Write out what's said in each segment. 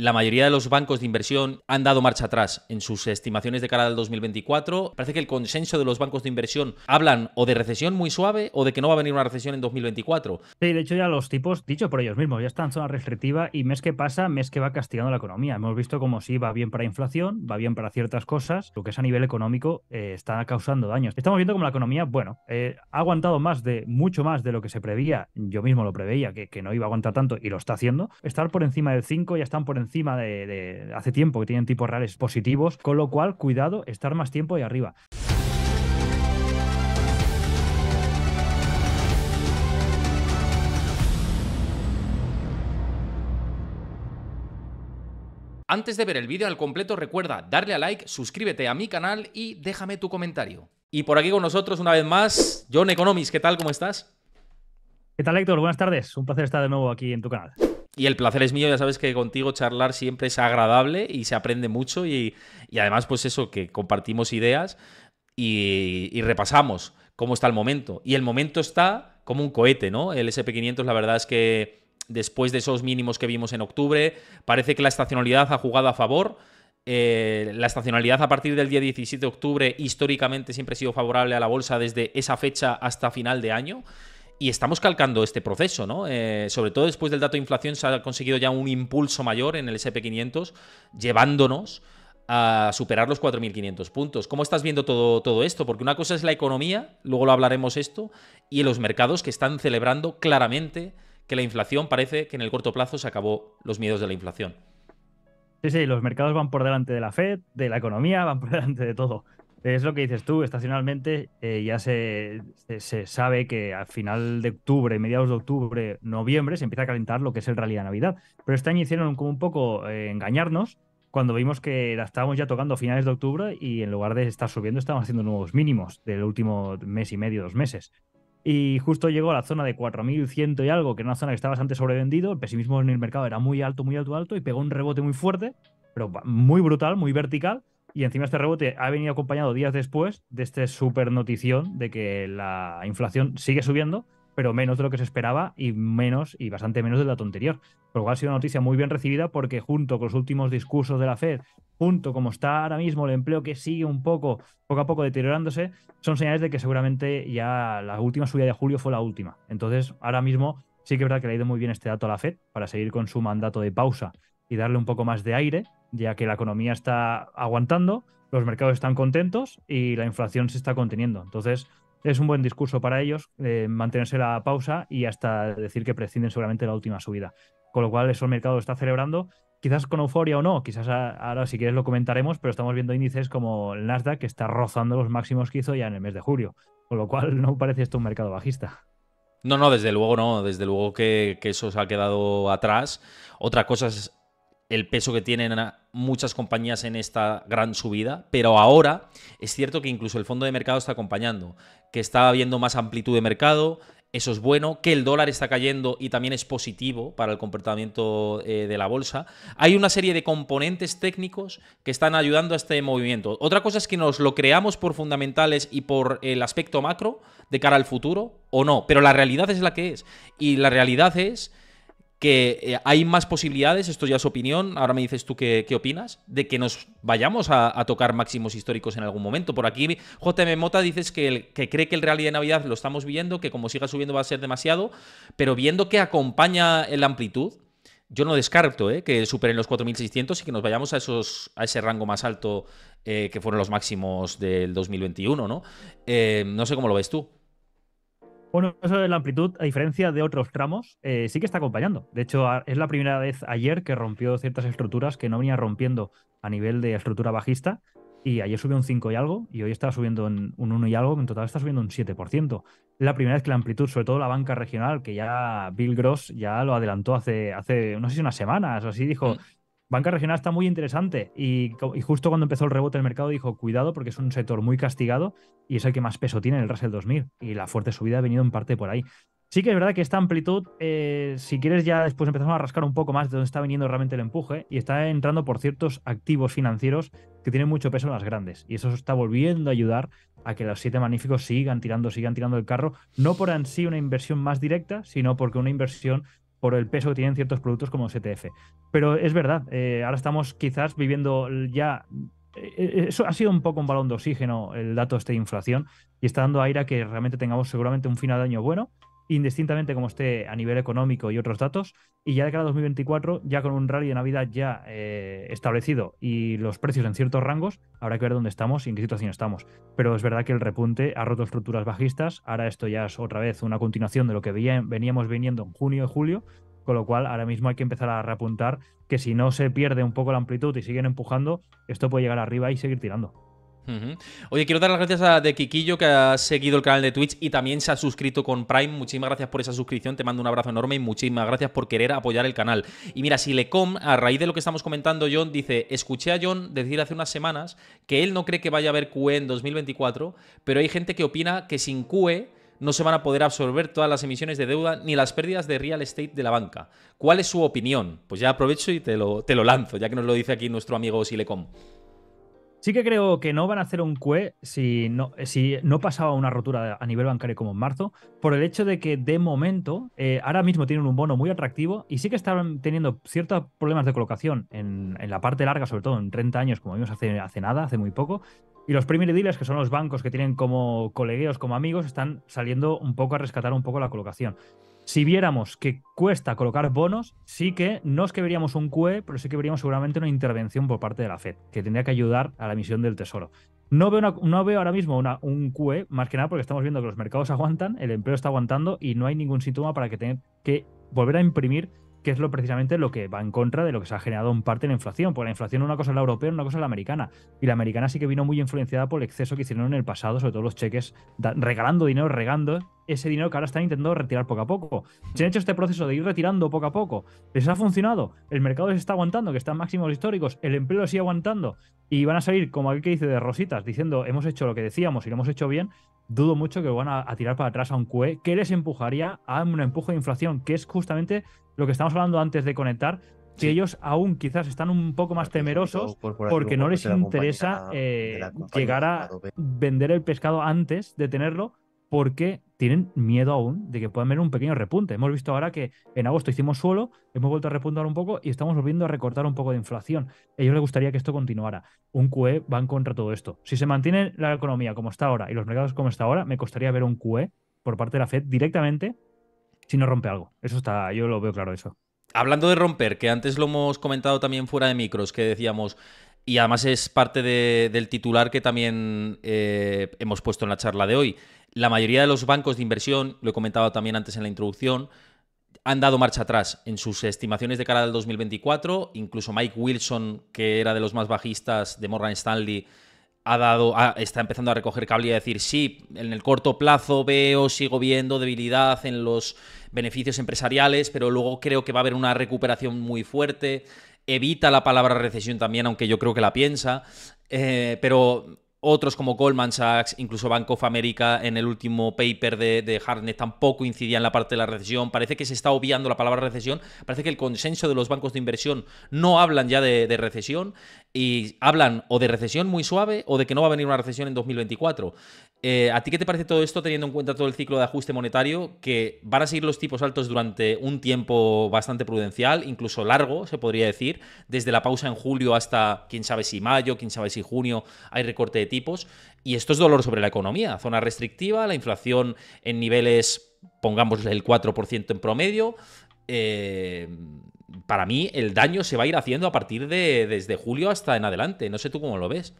la mayoría de los bancos de inversión han dado marcha atrás en sus estimaciones de cara al 2024. Parece que el consenso de los bancos de inversión hablan o de recesión muy suave o de que no va a venir una recesión en 2024. Sí, de hecho ya los tipos, dicho por ellos mismos, ya están en zona restrictiva y mes que pasa, mes que va castigando la economía. Hemos visto como sí va bien para inflación, va bien para ciertas cosas, lo que es a nivel económico eh, está causando daños. Estamos viendo como la economía, bueno, eh, ha aguantado más de, mucho más de lo que se preveía, yo mismo lo preveía, que, que no iba a aguantar tanto y lo está haciendo. Estar por encima del 5 ya están por encima encima de, hace tiempo que tienen tipos reales positivos, con lo cual, cuidado, estar más tiempo ahí arriba. Antes de ver el vídeo al completo, recuerda darle a like, suscríbete a mi canal y déjame tu comentario. Y por aquí con nosotros una vez más, John Economics, ¿qué tal? ¿Cómo estás? ¿Qué tal, Héctor? Buenas tardes. Un placer estar de nuevo aquí en tu canal. Y el placer es mío, ya sabes que contigo charlar siempre es agradable y se aprende mucho y, además pues eso, que compartimos ideas y, repasamos cómo está el momento. Y el momento está como un cohete, ¿no? El SP500 la verdad es que después de esos mínimos que vimos en octubre, parece que la estacionalidad ha jugado a favor. Eh, la estacionalidad a partir del día 17 de octubre históricamente siempre ha sido favorable a la bolsa desde esa fecha hasta final de año. Y estamos calcando este proceso, ¿no? Eh, sobre todo después del dato de inflación se ha conseguido ya un impulso mayor en el SP500, llevándonos a superar los 4.500 puntos. ¿Cómo estás viendo todo, todo esto? Porque una cosa es la economía, luego lo hablaremos esto, y los mercados que están celebrando claramente que la inflación parece que en el corto plazo se acabó los miedos de la inflación. Sí, sí, los mercados van por delante de la Fed, de la economía, van por delante de todo. Es lo que dices tú, estacionalmente eh, ya se, se, sabe que al final de octubre, mediados de octubre, noviembre, se empieza a calentar lo que es el rally de Navidad. Pero este año hicieron como un poco eh, engañarnos cuando vimos que la estábamos ya tocando a finales de octubre y en lugar de estar subiendo estábamos haciendo nuevos mínimos del último mes y medio, dos meses. Y justo llegó a la zona de 4.100 y algo, que era una zona que estaba bastante sobrevendido, el pesimismo en el mercado era muy alto, muy alto, alto, y pegó un rebote muy fuerte, pero muy brutal, muy vertical, y encima este rebote ha venido acompañado días después de esta super notición de que la inflación sigue subiendo, pero menos de lo que se esperaba y menos y bastante menos del dato anterior. Por lo cual ha sido una noticia muy bien recibida porque junto con los últimos discursos de la Fed, junto como está ahora mismo el empleo que sigue un poco, poco a poco deteriorándose, son señales de que seguramente ya la última subida de julio fue la última. Entonces, ahora mismo sí que es verdad que le ha ido muy bien este dato a la Fed para seguir con su mandato de pausa y darle un poco más de aire ya que la economía está aguantando, los mercados están contentos y la inflación se está conteniendo. Entonces, es un buen discurso para ellos eh, mantenerse la pausa y hasta decir que prescinden seguramente la última subida. Con lo cual, eso el mercado está celebrando, quizás con euforia o no, quizás ahora si quieres lo comentaremos, pero estamos viendo índices como el Nasdaq que está rozando los máximos que hizo ya en el mes de julio. Con lo cual, no parece esto un mercado bajista. No, no, desde luego no, desde luego que, que eso se ha quedado atrás. Otra cosa es el peso que tienen muchas compañías en esta gran subida, pero ahora es cierto que incluso el fondo de mercado está acompañando, que está habiendo más amplitud de mercado, eso es bueno, que el dólar está cayendo y también es positivo para el comportamiento eh, de la bolsa. Hay una serie de componentes técnicos que están ayudando a este movimiento. Otra cosa es que nos lo creamos por fundamentales y por el aspecto macro de cara al futuro o no, pero la realidad es la que es. Y la realidad es que eh, hay más posibilidades, esto ya es opinión, ahora me dices tú qué, opinas, de que nos vayamos a, tocar máximos históricos en algún momento. Por aquí JM Mota dices que, que cree que el rally de Navidad lo estamos viendo, que como siga subiendo va a ser demasiado, pero viendo que acompaña la amplitud, yo no descarto eh, que superen los 4.600 y que nos vayamos a, esos, a ese rango más alto eh, que fueron los máximos del 2021, ¿no? no sé cómo lo ves tú. Bueno, eso de la amplitud, a diferencia de otros tramos, eh, sí que está acompañando. De hecho, es la primera vez ayer que rompió ciertas estructuras que no venía rompiendo a nivel de estructura bajista. Y ayer subió un 5 y algo, y hoy está subiendo un 1 y algo, en total está subiendo un 7%. Es la primera vez que la amplitud, sobre todo la banca regional, que ya Bill Gross ya lo adelantó hace, hace no sé si unas semanas o así, dijo, mm. Banca regional está muy interesante y, justo cuando empezó el rebote del mercado dijo, cuidado porque es un sector muy castigado y es el que más peso tiene en el Russell 2000 y la fuerte subida ha venido en parte por ahí. Sí que es verdad que esta amplitud, eh, si quieres ya después empezamos a rascar un poco más de dónde está viniendo realmente el empuje y está entrando por ciertos activos financieros que tienen mucho peso en las grandes y eso está volviendo a ayudar a que los siete magníficos sigan tirando, sigan tirando el carro, no por en sí una inversión más directa, sino porque una inversión por el peso que tienen ciertos productos como STF. Pero es verdad, eh, ahora estamos quizás viviendo ya eh, eso ha sido un poco un balón de oxígeno el dato este de inflación y está dando aire a que realmente tengamos seguramente un final de año bueno indistintamente como esté a nivel económico y otros datos, y ya de cara a 2024, ya con un rally de Navidad ya eh, establecido y los precios en ciertos rangos, habrá que ver dónde estamos y en qué situación estamos. Pero es verdad que el repunte ha roto estructuras bajistas, ahora esto ya es otra vez una continuación de lo que veníamos viniendo en junio y julio, con lo cual ahora mismo hay que empezar a reapuntar que si no se pierde un poco la amplitud y siguen empujando, esto puede llegar arriba y seguir tirando. Oye, quiero dar las gracias a De Kikillo que ha seguido el canal de Twitch y también se ha suscrito con Prime. Muchísimas gracias por esa suscripción, te mando un abrazo enorme y muchísimas gracias por querer apoyar el canal. Y mira, Silecom, a raíz de lo que estamos comentando, John dice, escuché a John decir hace unas semanas que él no cree que vaya a haber QE en 2024, pero hay gente que opina que sin QE no se van a poder absorber todas las emisiones de deuda ni las pérdidas de real estate de la banca. ¿Cuál es su opinión? Pues ya aprovecho y te lo, te lo lanzo, ya que nos lo dice aquí nuestro amigo Silecom. Sí que creo que no van a hacer un QE si no, si no pasaba una rotura a nivel bancario como en marzo, por el hecho de que de momento, eh, ahora mismo tienen un bono muy atractivo y sí que estaban teniendo ciertos problemas de colocación en, la parte larga, sobre todo en 30 años, como vimos hace, hace nada, hace muy poco. Y los primary dealers, que son los bancos que tienen como colegueos, como amigos, están saliendo un poco a rescatar un poco la colocación. Si viéramos que cuesta colocar bonos, sí que no es que veríamos un QE, pero sí que veríamos seguramente una intervención por parte de la Fed, que tendría que ayudar a la emisión del tesoro. No veo, no veo ahora mismo una, un QE, más que nada porque estamos viendo que los mercados aguantan, el empleo está aguantando y no hay ningún síntoma para que tenga que volver a imprimir que es lo precisamente lo que va en contra de lo que se ha generado en parte la inflación, porque la inflación una cosa es la europea, una cosa es la americana, y la americana sí que vino muy influenciada por el exceso que hicieron en el pasado, sobre todo los cheques, regalando dinero, regando ese dinero que ahora están intentando retirar poco a poco. Se han hecho este proceso de ir retirando poco a poco, les ha funcionado, el mercado se está aguantando, que están máximos históricos, el empleo sigue aguantando, y van a salir, como aquel que dice de rositas, diciendo hemos hecho lo que decíamos y lo hemos hecho bien, dudo mucho que van a, tirar para atrás a un QE que les empujaría a un empuje de inflación, que es justamente lo que estamos hablando antes de conectar, que ellos aún quizás están un poco más temerosos porque no les interesa eh, llegar a vender el pescado antes de tenerlo porque tienen miedo aún de que puedan ver un pequeño repunte. Hemos visto ahora que en agosto hicimos suelo, hemos vuelto a repuntar un poco y estamos volviendo a recortar un poco de inflación. A ellos les gustaría que esto continuara. Un QE va en contra de todo esto. Si se mantiene la economía como está ahora y los mercados como está ahora, me costaría ver un QE por parte de la Fed directamente si no rompe algo. Eso está, yo lo veo claro eso. Hablando de romper, que antes lo hemos comentado también fuera de micros, que decíamos, y además es parte del titular que también eh, hemos puesto en la charla de hoy. La mayoría de los bancos de inversión, lo he comentado también antes en la introducción, han dado marcha atrás en sus estimaciones de cara al 2024. Incluso Mike Wilson, que era de los más bajistas de Morgan Stanley, ha dado, está empezando a recoger cable y a decir, sí, en el corto plazo veo, sigo viendo debilidad en los beneficios empresariales, pero luego creo que va a haber una recuperación muy fuerte. Evita la palabra recesión también, aunque yo creo que la piensa. Eh, pero otros como Goldman Sachs, incluso Bank of America en el último paper de, de Hartnett tampoco incidía en la parte de la recesión. Parece que se está obviando la palabra recesión. Parece que el consenso de los bancos de inversión no hablan ya de, de recesión y hablan o de recesión muy suave o de que no va a venir una recesión en 2024. Eh, ¿A ti qué te parece todo esto teniendo en cuenta todo el ciclo de ajuste monetario? Que van a seguir los tipos altos durante un tiempo bastante prudencial, incluso largo, se podría decir, desde la pausa en julio hasta quién sabe si mayo, quién sabe si junio hay recorte de tipos. Y esto es dolor sobre la economía. Zona restrictiva, la inflación en niveles, pongamos el 4% en promedio. Eh, para mí el daño se va a ir haciendo a partir de desde julio hasta en adelante. No sé tú cómo lo ves.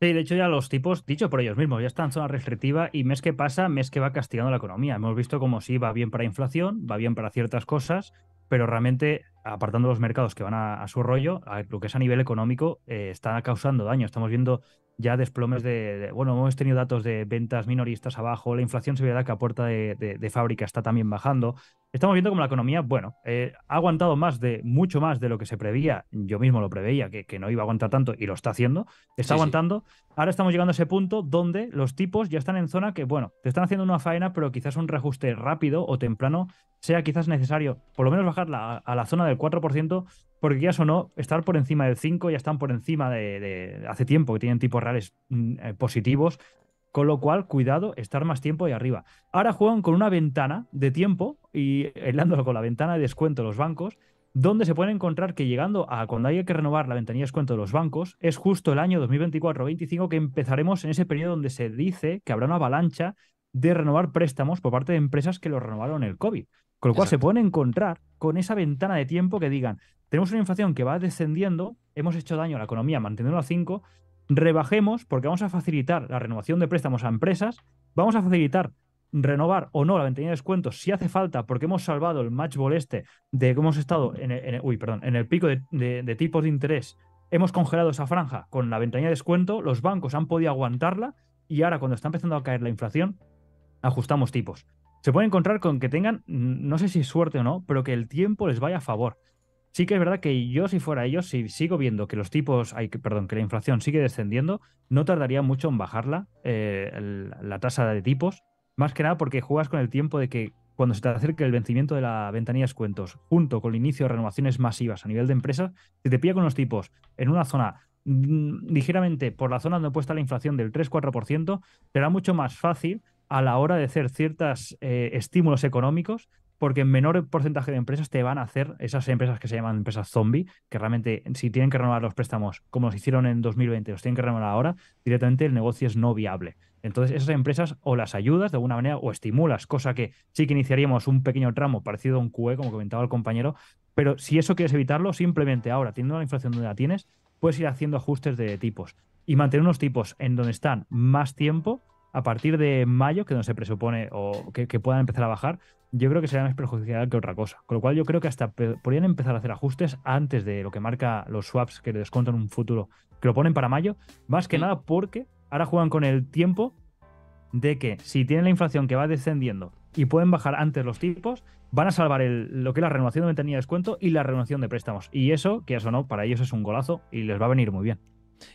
Sí, de hecho ya los tipos, dicho por ellos mismos, ya están en zona restrictiva y mes que pasa, mes que va castigando la economía. Hemos visto como sí va bien para inflación, va bien para ciertas cosas, pero realmente, apartando los mercados que van a, su rollo, lo que es a nivel económico, eh, está causando daño. Estamos viendo ya desplomes de, Bueno, hemos tenido datos de ventas minoristas abajo, la inflación se ve que a puerta de, fábrica está también bajando. Estamos viendo como la economía, bueno, eh, ha aguantado más de, mucho más de lo que se preveía. Yo mismo lo preveía, que, que no iba a aguantar tanto y lo está haciendo. Está aguantando. Ahora estamos llegando a ese punto donde los tipos ya están en zona que, bueno, te están haciendo una faena, pero quizás un reajuste rápido o temprano sea quizás necesario, por lo menos bajarla a, la zona del 4%, porque ya o no, estar por encima del 5, ya están por encima de, hace tiempo que tienen tipos reales mm, eh, positivos Con lo cual, cuidado, estar más tiempo ahí arriba. Ahora juegan con una ventana de tiempo y hilándolo con la ventana de descuento de los bancos, donde se pueden encontrar que llegando a cuando haya que renovar la ventanilla de descuento de los bancos, es justo el año 2024-2025 que empezaremos en ese periodo donde se dice que habrá una avalancha de renovar préstamos por parte de empresas que lo renovaron en el COVID. Con lo cual se pueden encontrar con esa ventana de tiempo que digan, tenemos una inflación que va descendiendo, hemos hecho daño a la economía manteniendo a 5, rebajemos porque vamos a facilitar la renovación de préstamos a empresas, vamos a facilitar renovar o no la ventanilla de descuentos si hace falta, porque hemos salvado el match ball este de que hemos estado en el, uy, perdón, en el pico de, tipos de interés, hemos congelado esa franja con la ventanilla de descuento, los bancos han podido aguantarla y ahora cuando está empezando a caer la inflación, ajustamos tipos. Se puede encontrar con que tengan, no sé si suerte o no, pero que el tiempo les vaya a favor. Sí que es verdad que yo, si fuera ellos, si sigo viendo que los tipos, hay, perdón, que la inflación sigue descendiendo, no tardaría mucho en bajarla, eh, la tasa de tipos, más que nada porque juegas con el tiempo de que cuando se te acerque el vencimiento de la ventanilla de descuentos, junto con el inicio de renovaciones masivas a nivel de empresas, si te pilla con los tipos en una zona ligeramente por la zona donde puede estar la inflación del 3-4%, será mucho más fácil a la hora de hacer ciertos eh, estímulos económicos porque en menor porcentaje de empresas te van a hacer esas empresas que se llaman empresas zombie, que realmente si tienen que renovar los préstamos como los hicieron en 2020, los tienen que renovar ahora, directamente el negocio es no viable. Entonces esas empresas o las ayudas de alguna manera o estimulas, cosa que sí que iniciaríamos un pequeño tramo parecido a un QE, como comentaba el compañero, pero si eso quieres evitarlo, simplemente ahora, teniendo la inflación donde la tienes, puedes ir haciendo ajustes de tipos y mantener unos tipos en donde están más tiempo a partir de mayo, que donde se presupone o que, puedan empezar a bajar, yo creo que será más perjudicial que otra cosa. Con lo cual yo creo que hasta podrían empezar a hacer ajustes antes de lo que marca los swaps que le descontan un futuro, que lo ponen para mayo, más que nada porque ahora juegan con el tiempo de que si tienen la inflación que va descendiendo y pueden bajar antes los tipos, van a salvar lo que es la renovación de ventanilla de descuento y la renovación de préstamos. Y eso, que eso no, para ellos es un golazo y les va a venir muy bien.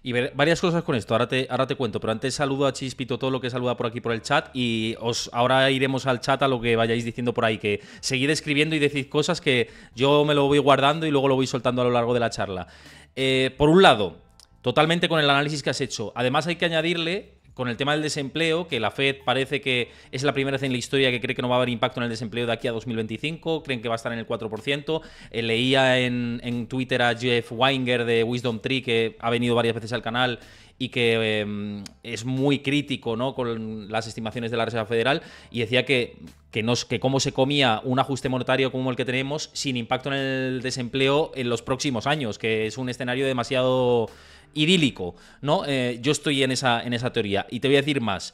Y varias cosas con esto, ahora te, ahora te cuento, pero antes saludo a Chispito todo lo que saluda por aquí por el chat y os ahora iremos al chat a lo que vayáis diciendo por ahí, que seguid escribiendo y decid cosas que yo me lo voy guardando y luego lo voy soltando a lo largo de la charla. Eh, por un lado, totalmente con el análisis que has hecho. Además hay que añadirle con el tema del desempleo, que la Fed parece que es la primera vez en la historia que cree que no va a haber impacto en el desempleo de aquí a 2025, creen que va a estar en el 4%. Eh, leía en, Twitter a Jeff Weinger de Wisdom Tree, que ha venido varias veces al canal y que em, es muy crítico ¿no? con las estimaciones de la Reserva Federal y decía que, que, cómo se comía un ajuste monetario como el que tenemos sin impacto en el desempleo en los próximos años, que es un escenario demasiado idílico, ¿no? Eh, yo estoy en esa, en esa teoría. Y te voy a decir más.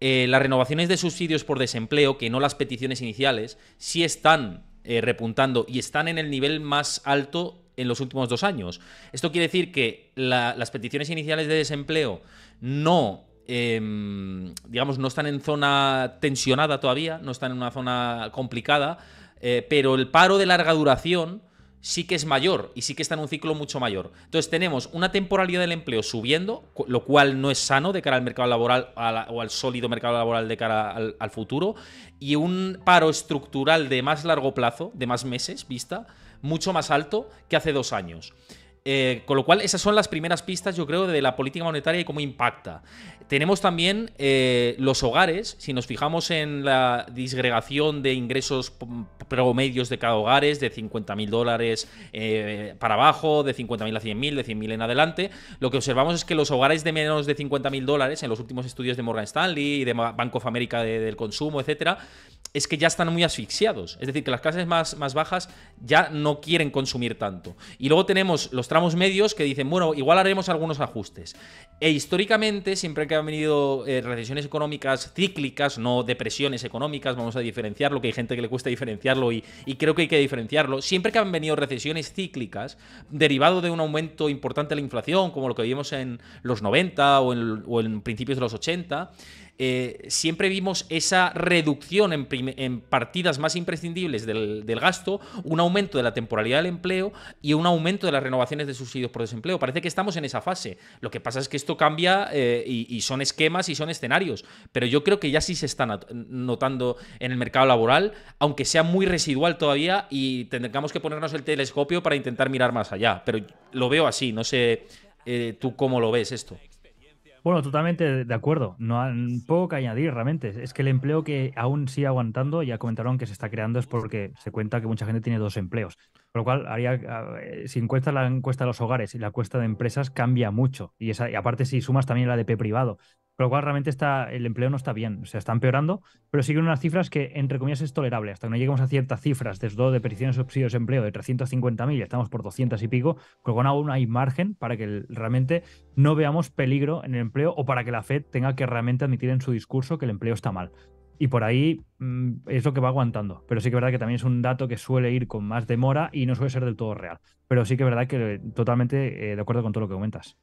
Eh, las renovaciones de subsidios por desempleo, que no las peticiones iniciales, sí están eh, repuntando y están en el nivel más alto en los últimos dos años. Esto quiere decir que las peticiones iniciales de desempleo no, em, digamos, no están en zona tensionada todavía, no están en una zona complicada, pero el paro de larga duración sí que es mayor y sí que está en un ciclo mucho mayor. Entonces tenemos una temporalidad del empleo subiendo, lo cual no es sano de cara al mercado laboral o al sólido mercado laboral de cara al, futuro, y un paro estructural de más largo plazo, de más meses vista, mucho más alto que hace dos años. Eh, con lo cual, esas son las primeras pistas, yo creo, de la política monetaria y cómo impacta. Tenemos también eh, los hogares, si nos fijamos en la disgregación de ingresos promedios de cada hogar, de 50.000 dólares eh, para abajo, de 50.000 a 100.000, de 100.000 en adelante, lo que observamos es que los hogares de menos de 50.000 dólares, en los últimos estudios de Morgan Stanley y de Bank of America del consumo, etcétera, es que ya están muy asfixiados. Es decir, que las clases más, más bajas ya no quieren consumir tanto. Y luego tenemos los tramos medios que dicen, bueno, igual haremos algunos ajustes. E históricamente, siempre que han venido eh, recesiones económicas cíclicas, no depresiones económicas, vamos a diferenciarlo, que hay gente que le cuesta diferenciarlo y, creo que hay que diferenciarlo. Siempre que han venido recesiones cíclicas, derivado de un aumento importante de la inflación, como lo que vimos en los 90 o en, principios de los 80, eh, siempre vimos esa reducción en, partidas más imprescindibles del, gasto, un aumento de la temporalidad del empleo y un aumento de las renovaciones de subsidios por desempleo. Parece que estamos en esa fase. Lo que pasa es que esto cambia eh, y, son esquemas y son escenarios. Pero yo creo que ya sí se está notando en el mercado laboral, aunque sea muy residual todavía y tengamos que ponernos el telescopio para intentar mirar más allá. Pero lo veo así, no sé eh, tú cómo lo ves esto. Bueno, totalmente de acuerdo. No poco que añadir realmente. Es que el empleo que aún sigue aguantando, ya comentaron que se está creando, es porque se cuenta que mucha gente tiene dos empleos. Por lo cual, haría, si encuestas la encuesta de los hogares y la encuesta de empresas, cambia mucho. Y, esa, y aparte, si sumas también la de P privado, con lo cual realmente está, el empleo no está bien, o sea, está empeorando, pero siguen unas cifras que, entre comillas, es tolerable. Hasta que no lleguemos a ciertas cifras, desde de peticiones subsidios de empleo de 350.000, estamos por 200 y pico, con lo cual aún hay margen para que realmente no veamos peligro en el empleo o para que la Fed tenga que realmente admitir en su discurso que el empleo está mal. Y por ahí mm, es lo que va aguantando. Pero sí que es verdad que también es un dato que suele ir con más demora y no suele ser del todo real. Pero sí que es verdad que totalmente eh, de acuerdo con todo lo que comentas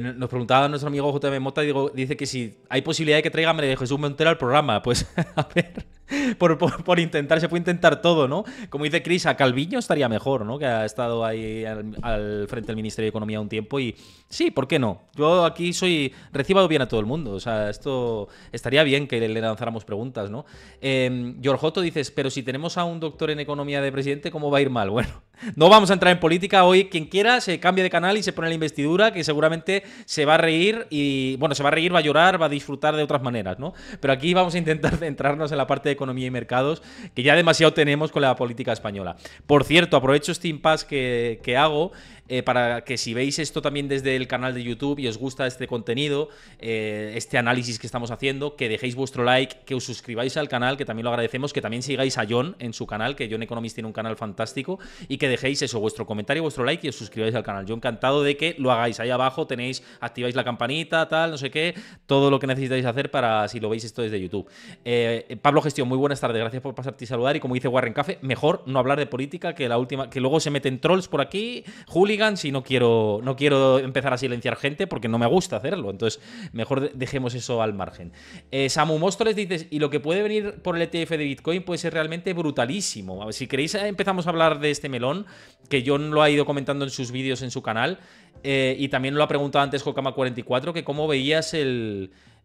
nos preguntaba nuestro amigo JM Mota, dice que si hay posibilidad de que traiga María de Jesús Montero al programa, pues a ver, por, intentar, se puede intentar todo, ¿no? Como dice Cris, a Calviño estaría mejor, ¿no? Que ha estado ahí al, frente del Ministerio de Economía un tiempo y sí, ¿por qué no? Yo aquí soy, recibo bien a todo el mundo, o sea, esto estaría bien que le lanzáramos preguntas, ¿no? Eh, Jorge dices, pero si tenemos a un doctor en economía de presidente, ¿cómo va a ir mal? Bueno, no vamos a entrar en política hoy, quien quiera se cambia de canal y se pone la investidura, que seguramente se va a reír y, bueno, se va a reír, va a llorar, va a disfrutar de otras maneras, ¿no? Pero aquí vamos a intentar centrarnos en la parte de economía y mercados, que ya demasiado tenemos con la política española. Por cierto, aprovecho este impasse que, que hago eh, para que si veis esto también desde el canal de YouTube y os gusta este contenido, eh, este análisis que estamos haciendo, que dejéis vuestro like, que os suscribáis al canal, que también lo agradecemos, que también sigáis a John en su canal, que John Economist tiene un canal fantástico, y que dejéis eso, vuestro comentario, vuestro like y os suscribáis al canal. Yo encantado de que lo hagáis. Ahí abajo tenéis, activáis la campanita, tal, no sé qué, todo lo que necesitáis hacer para si lo veis esto desde YouTube. Eh, Pablo Gestión, muy buenas tardes, gracias por pasarte y saludar. Y como dice Warren Café, mejor no hablar de política que la última, que luego se meten trolls por aquí, Juli y no quiero, no quiero empezar a silenciar gente porque no me gusta hacerlo. Entonces, mejor dejemos eso al margen. Eh, Samu Móstoles dices, y lo que puede venir por el ETF de Bitcoin puede ser realmente brutalísimo. A ver, si queréis, eh, empezamos a hablar de este melón, que John lo ha ido comentando en sus vídeos en su canal. Eh, y también lo ha preguntado antes Jokama44, que cómo veías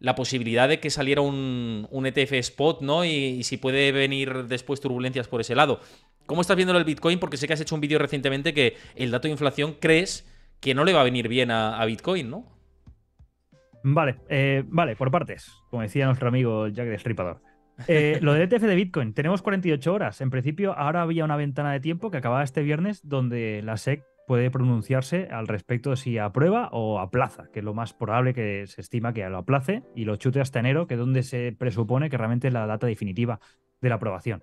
la posibilidad de que saliera un, ETF spot, ¿no? y, si puede venir después turbulencias por ese lado. ¿Cómo estás viendo el Bitcoin? Porque sé que has hecho un vídeo recientemente que el dato de inflación crees que no le va a venir bien a, Bitcoin, ¿no? Vale, eh, vale, por partes, como decía nuestro amigo Jack Destripador. Eh, lo del ETF de Bitcoin, tenemos 48 horas. En principio, ahora había una ventana de tiempo que acababa este viernes donde la SEC puede pronunciarse al respecto de si aprueba o aplaza, que es lo más probable que se estima que lo aplace y lo chute hasta enero, que es donde se presupone que realmente es la data definitiva de la aprobación.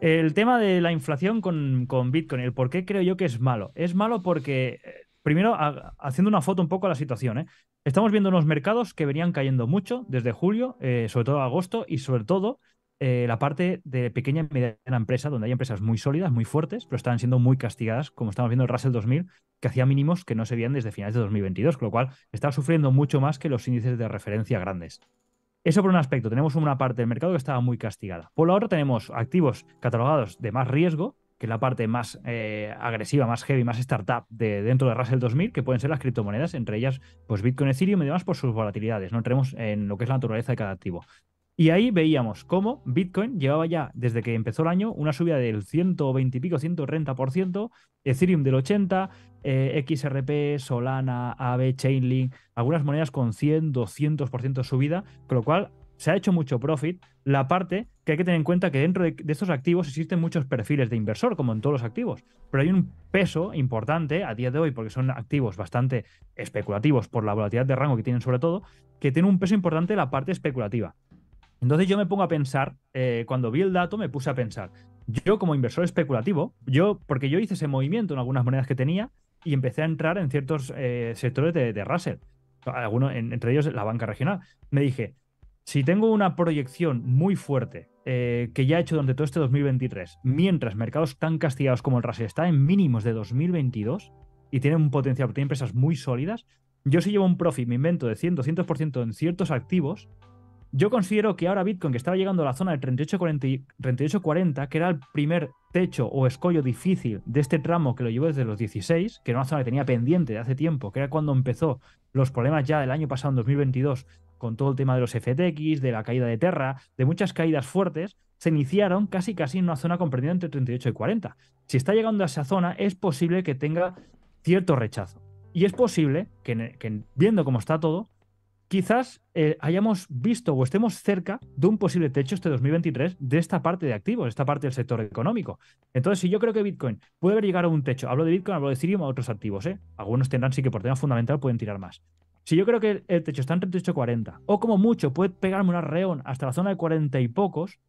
El tema de la inflación con, Bitcoin, el por qué creo yo que es malo. Es malo porque, eh, primero, haciendo una foto un poco a la situación, ¿eh? estamos viendo unos mercados que venían cayendo mucho desde julio, eh, sobre todo agosto, y sobre todo la parte de pequeña y mediana empresa, donde hay empresas muy sólidas, muy fuertes, pero están siendo muy castigadas, como estamos viendo el Russell 2000, que hacía mínimos que no se veían desde finales de 2022, con lo cual está sufriendo mucho más que los índices de referencia grandes. Eso por un aspecto, tenemos una parte del mercado que estaba muy castigada. Por la otra tenemos activos catalogados de más riesgo, que es la parte más eh, agresiva, más heavy, más startup de, dentro de Russell 2000, que pueden ser las criptomonedas, entre ellas pues Bitcoin, Ethereum y demás por sus volatilidades. No entremos en lo que es la naturaleza de cada activo. Y ahí veíamos cómo Bitcoin llevaba ya, desde que empezó el año, una subida del 120 y pico, 130%, Ethereum del 80%, eh, XRP, Solana, AB, Chainlink, algunas monedas con 100, 200% subida, con lo cual se ha hecho mucho profit. La parte que hay que tener en cuenta que dentro de, de, estos activos existen muchos perfiles de inversor, como en todos los activos, pero hay un peso importante a día de hoy, porque son activos bastante especulativos por la volatilidad de rango que tienen sobre todo, que tiene un peso importante la parte especulativa. Entonces yo me pongo a pensar, eh, cuando vi el dato me puse a pensar, yo como inversor especulativo, yo, porque yo hice ese movimiento en algunas monedas que tenía y empecé a entrar en ciertos eh, sectores de, Russell, algunos, entre ellos la banca regional, me dije, si tengo una proyección muy fuerte eh, que ya he hecho durante todo este 2023, mientras mercados tan castigados como el Russell está en mínimos de 2022 y tiene un potencial, tiene empresas muy sólidas, yo si llevo un profit, me invento de 100, 200% en ciertos activos, yo considero que ahora Bitcoin, que estaba llegando a la zona del 38-40, que era el primer techo o escollo difícil de este tramo que lo llevó desde los 16, que era una zona que tenía pendiente de hace tiempo, que era cuando empezó los problemas ya del año pasado, en 2022, con todo el tema de los FTX, de la caída de Terra, de muchas caídas fuertes, se iniciaron casi casi en una zona comprendida entre 38 y 40. Si está llegando a esa zona, es posible que tenga cierto rechazo. Y es posible que viendo cómo está todo, quizás eh, hayamos visto o estemos cerca de un posible techo este 2023 de esta parte de activos, esta parte del sector económico. Entonces, si yo creo que Bitcoin puede haber llegado a un techo, hablo de Bitcoin, hablo de Ethereum o otros activos, ¿eh? algunos tendrán sí que por tema fundamental pueden tirar más. Si yo creo que el techo está en 38 y 40, o como mucho puede pegarme un arreón hasta la zona de 40 y pocos,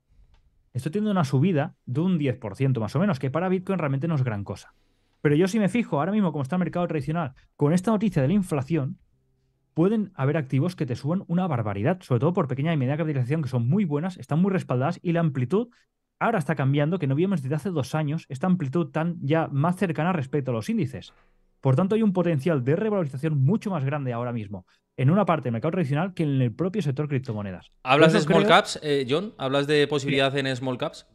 estoy teniendo una subida de un 10% más o menos, que para Bitcoin realmente no es gran cosa. Pero yo si me fijo ahora mismo como está el mercado tradicional, con esta noticia de la inflación, pueden haber activos que te suban una barbaridad, sobre todo por pequeña y media capitalización, que son muy buenas, están muy respaldadas y la amplitud ahora está cambiando, que no vimos desde hace dos años, esta amplitud tan ya más cercana respecto a los índices. Por tanto, hay un potencial de revalorización mucho más grande ahora mismo en una parte del mercado tradicional que en el propio sector criptomonedas. ¿Hablas de small caps, eh, John? ¿Hablas de posibilidad en small caps?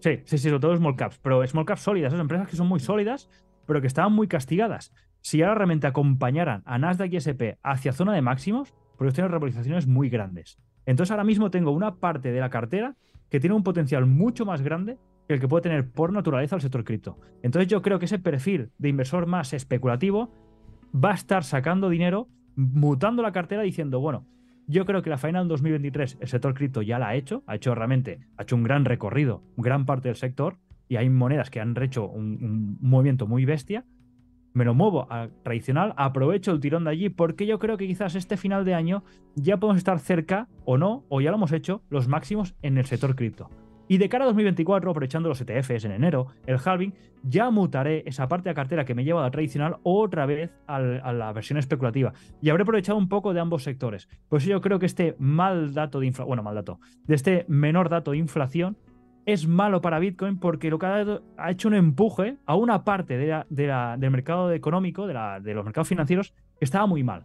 Sí, sí, sí, sobre todo small caps, pero small caps sólidas, esas empresas que son muy sólidas, pero que estaban muy castigadas si ahora realmente acompañaran a Nasdaq y SP hacia zona de máximos, pues tienen revalorizaciones muy grandes. Entonces ahora mismo tengo una parte de la cartera que tiene un potencial mucho más grande que el que puede tener por naturaleza el sector cripto. Entonces yo creo que ese perfil de inversor más especulativo va a estar sacando dinero, mutando la cartera diciendo, bueno, yo creo que la final 2023 el sector cripto ya la ha hecho, ha hecho realmente, ha hecho un gran recorrido, gran parte del sector, y hay monedas que han hecho un movimiento muy bestia, me lo muevo a tradicional, aprovecho el tirón de allí porque yo creo que quizás este final de año ya podemos estar cerca o no, o ya lo hemos hecho, los máximos en el sector cripto. Y de cara a 2024, aprovechando los ETFs en enero, el halving, ya mutaré esa parte de cartera que me lleva a la tradicional otra vez a la versión especulativa. Y habré aprovechado un poco de ambos sectores. Por eso yo creo que este mal dato de inflación, bueno, mal dato, de este menor dato de inflación es malo para Bitcoin porque lo que ha, hecho un empuje a una parte del mercado económico, de, los mercados financieros, que estaba muy mal.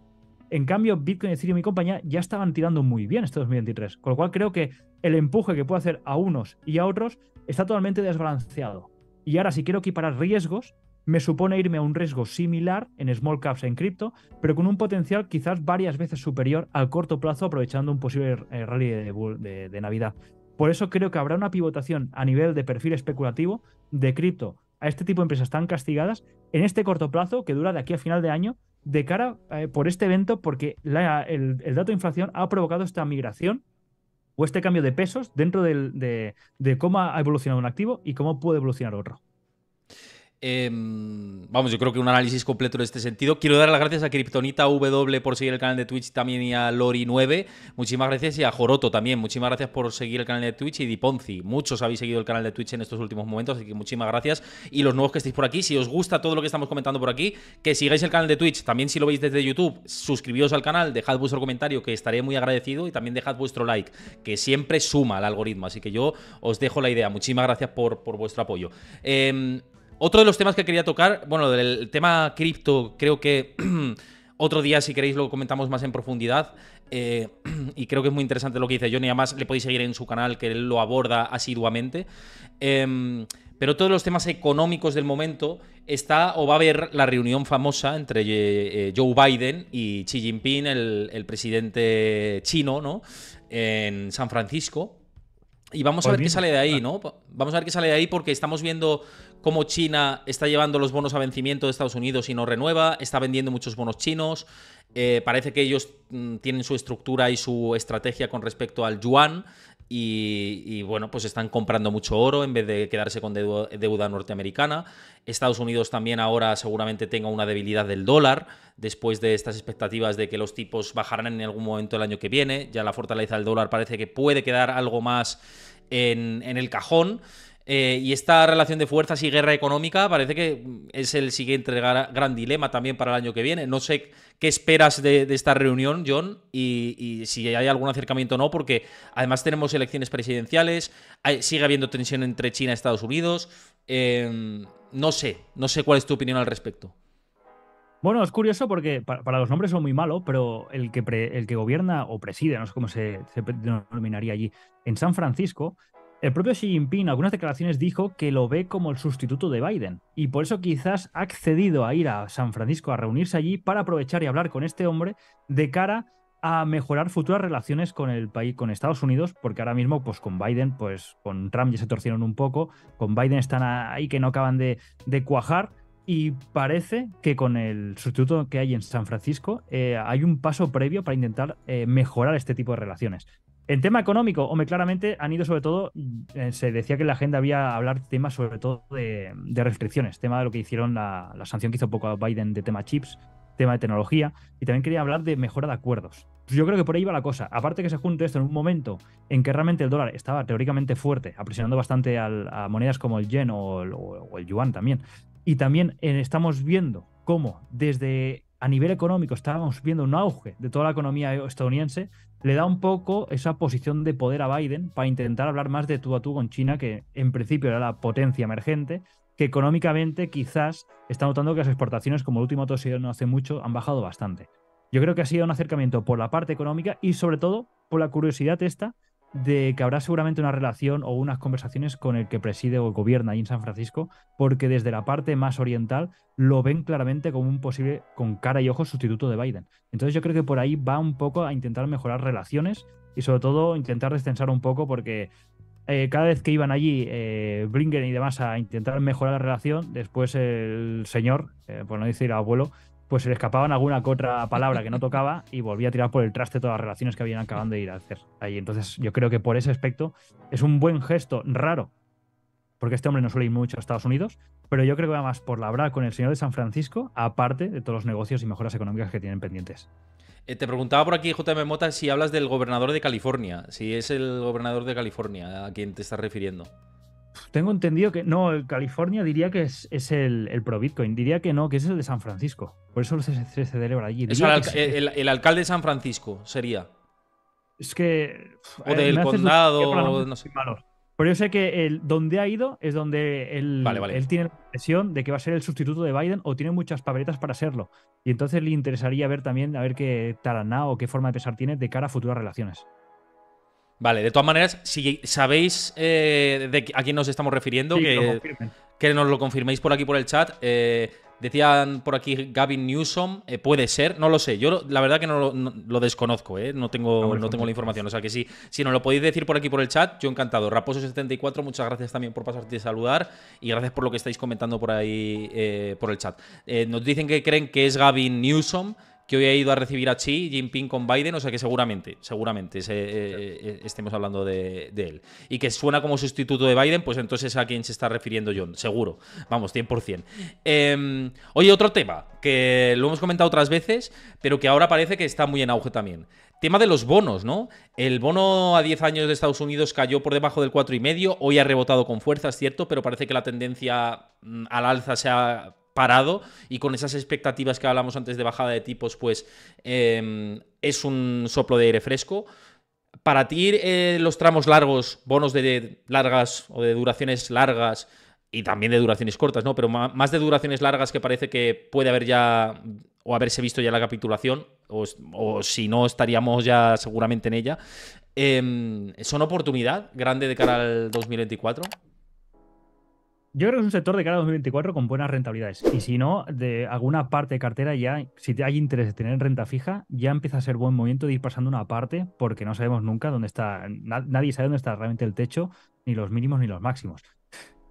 En cambio, Bitcoin, Ethereum y compañía ya estaban tirando muy bien este 2023. Con lo cual creo que el empuje que puede hacer a unos y a otros está totalmente desbalanceado. Y ahora, si quiero equiparar riesgos, me supone irme a un riesgo similar en small caps en cripto, pero con un potencial quizás varias veces superior al corto plazo, aprovechando un posible eh, rally de Navidad. Por eso creo que habrá una pivotación a nivel de perfil especulativo de cripto a este tipo de empresas tan castigadas en este corto plazo que dura de aquí a final de año de cara eh, por este evento porque el, dato de inflación ha provocado esta migración o este cambio de pesos dentro de cómo ha evolucionado un activo y cómo puede evolucionar otro. Em, vamos, yo creo que un análisis completo en este sentido. Quiero dar las gracias a Kryptonita W por seguir el canal de Twitch también y a Lori9. Muchísimas gracias y a Joroto también. Muchísimas gracias por seguir el canal de Twitch y Diponzi. Muchos habéis seguido el canal de Twitch en estos últimos momentos, así que muchísimas gracias. Y los nuevos que estéis por aquí, si os gusta todo lo que estamos comentando por aquí, que sigáis el canal de Twitch. También si lo veis desde YouTube, suscribíos al canal, dejad vuestro comentario, que estaré muy agradecido. Y también dejad vuestro like, que siempre suma al algoritmo. Así que yo os dejo la idea. Muchísimas gracias por, por vuestro apoyo. Eh, otro de los temas que quería tocar, bueno, del tema cripto, creo que otro día, si queréis, lo comentamos más en profundidad. Eh, y creo que es muy interesante lo que dice Johnny. Además, le podéis seguir en su canal, que él lo aborda asiduamente. Em, pero todos los temas económicos del momento está o va a haber la reunión famosa entre eh, Joe Biden y Xi Jinping, el, el, presidente chino, ¿no? En San Francisco. Y vamos a ver qué sale de ahí, ¿no? Vamos a ver qué sale de ahí porque estamos viendo cómo China está llevando los bonos a vencimiento de Estados Unidos y no renueva, está vendiendo muchos bonos chinos. Eh, parece que ellos mm, tienen su estructura y su estrategia con respecto al yuan. Y, bueno, pues están comprando mucho oro en vez de quedarse con deuda, norteamericana. Estados Unidos también ahora seguramente tenga una debilidad del dólar después de estas expectativas de que los tipos bajarán en algún momento el año que viene. Ya la fortaleza del dólar parece que puede quedar algo más en, en el cajón. Eh, y esta relación de fuerzas y guerra económica parece que es el siguiente gran dilema también para el año que viene. No sé qué esperas de, esta reunión, John, y, si hay algún acercamiento o no, porque además tenemos elecciones presidenciales, sigue habiendo tensión entre China y Estados Unidos. Em, no sé, no sé cuál es tu opinión al respecto. Bueno, es curioso porque para, los nombres son muy malos, pero el que, el que gobierna o preside, no sé cómo se, se denominaría allí, en San Francisco, el propio Xi Jinping en algunas declaraciones dijo que lo ve como el sustituto de Biden y por eso quizás ha accedido a ir a San Francisco a reunirse allí para aprovechar y hablar con este hombre de cara a mejorar futuras relaciones con el país, con Estados Unidos, porque ahora mismo, pues con Biden, pues con Trump ya se torcieron un poco, con Biden están ahí que no acaban de, cuajar y parece que con el sustituto que hay en San Francisco eh, hay un paso previo para intentar eh, mejorar este tipo de relaciones. En tema económico, hombre, claramente han ido sobre todo, eh, se decía que en la agenda había hablar temas sobre todo de, restricciones, tema de lo que hicieron la, sanción que hizo poco Biden de tema chips, tema de tecnología, y también quería hablar de mejora de acuerdos. Yo creo que por ahí va la cosa. Aparte que se junte esto en un momento en que realmente el dólar estaba teóricamente fuerte, apresionando bastante a monedas como el yen o el, yuan también. Y también eh, estamos viendo cómo desde a nivel económico estábamos viendo un auge de toda la economía estadounidense, le da un poco esa posición de poder a Biden para intentar hablar más de tú a tú con China, que en principio era la potencia emergente, que económicamente quizás está notando que las exportaciones, como el último tosido no hace mucho, han bajado bastante. Yo creo que ha sido un acercamiento por la parte económica y sobre todo por la curiosidad esta de que habrá seguramente una relación o unas conversaciones con el que preside o gobierna ahí en San Francisco, porque desde la parte más oriental lo ven claramente como un posible, con cara y ojos, sustituto de Biden. Entonces yo creo que por ahí va un poco a intentar mejorar relaciones y sobre todo intentar descensar un poco porque eh, cada vez que iban allí eh, y demás a intentar mejorar la relación, después el señor, eh, por no decir abuelo, pues se le escapaban alguna que otra palabra que no tocaba y volvía a tirar por el traste todas las relaciones que habían acabado de ir a hacer ahí. Entonces, yo creo que por ese aspecto es un buen gesto raro, porque este hombre no suele ir mucho a Estados Unidos, pero yo creo que va más por la labrar con el señor de San Francisco, aparte de todos los negocios y mejoras económicas que tienen pendientes. Eh, te preguntaba por aquí, JM Mota, si hablas del gobernador de California, si es el gobernador de California a quien te estás refiriendo. Tengo entendido que no, el California diría que es, el, pro Bitcoin, diría que no, que es el de San Francisco. Por eso se, se celebra allí. el, alcalde de San Francisco sería. Es que. O del condado, no sé. Pero yo sé que el, donde ha ido es donde él, él tiene la impresión de que va a ser el sustituto de Biden o tiene muchas papeletas para serlo. Y entonces le interesaría ver también a ver qué taraná o qué forma de pensar tiene de cara a futuras relaciones. Vale, de todas maneras, si sabéis eh, de a quién nos estamos refiriendo, que, que, nos lo confirméis por aquí por el chat. Eh, decían por aquí Gavin Newsom, eh, puede ser, no lo sé. Yo la verdad que no lo, desconozco, no tengo, no, tengo la información. O sea que sí, si nos lo podéis decir por aquí por el chat, yo encantado. Raposo74, muchas gracias también por pasarte a saludar y gracias por lo que estáis comentando por ahí por el chat. nos dicen que creen que es Gavin Newsom que hoy ha ido a recibir a Xi Jinping con Biden, o sea que seguramente, seguramente eh, eh, estemos hablando de, él. Y que suena como sustituto de Biden, pues entonces a quién se está refiriendo John, seguro, vamos, 100%. Em, oye, otro tema, que lo hemos comentado otras veces, pero que ahora parece que está muy en auge también. Tema de los bonos, ¿no? El bono a 10 años de Estados Unidos cayó por debajo del 4,5, hoy ha rebotado con fuerza, es cierto, pero parece que la tendencia mm, al alza se ha parado y con esas expectativas que hablamos antes de bajada de tipos, pues em, es un soplo de aire fresco. Para ti, eh, los tramos largos, bonos de largas o de duraciones largas y también de duraciones cortas, ¿no? Pero más de duraciones largas que parece que puede haber ya o haberse visto ya la capitulación, o, si no estaríamos ya seguramente en ella. Em, ¿Son oportunidad grande de cara al 2024? Yo creo que es un sector de cara a 2024 con buenas rentabilidades. Y si no, de alguna parte de cartera ya, si hay interés de tener renta fija, ya empieza a ser buen momento de ir pasando una parte, porque no sabemos nunca dónde está, nadie sabe dónde está realmente el techo, ni los mínimos ni los máximos.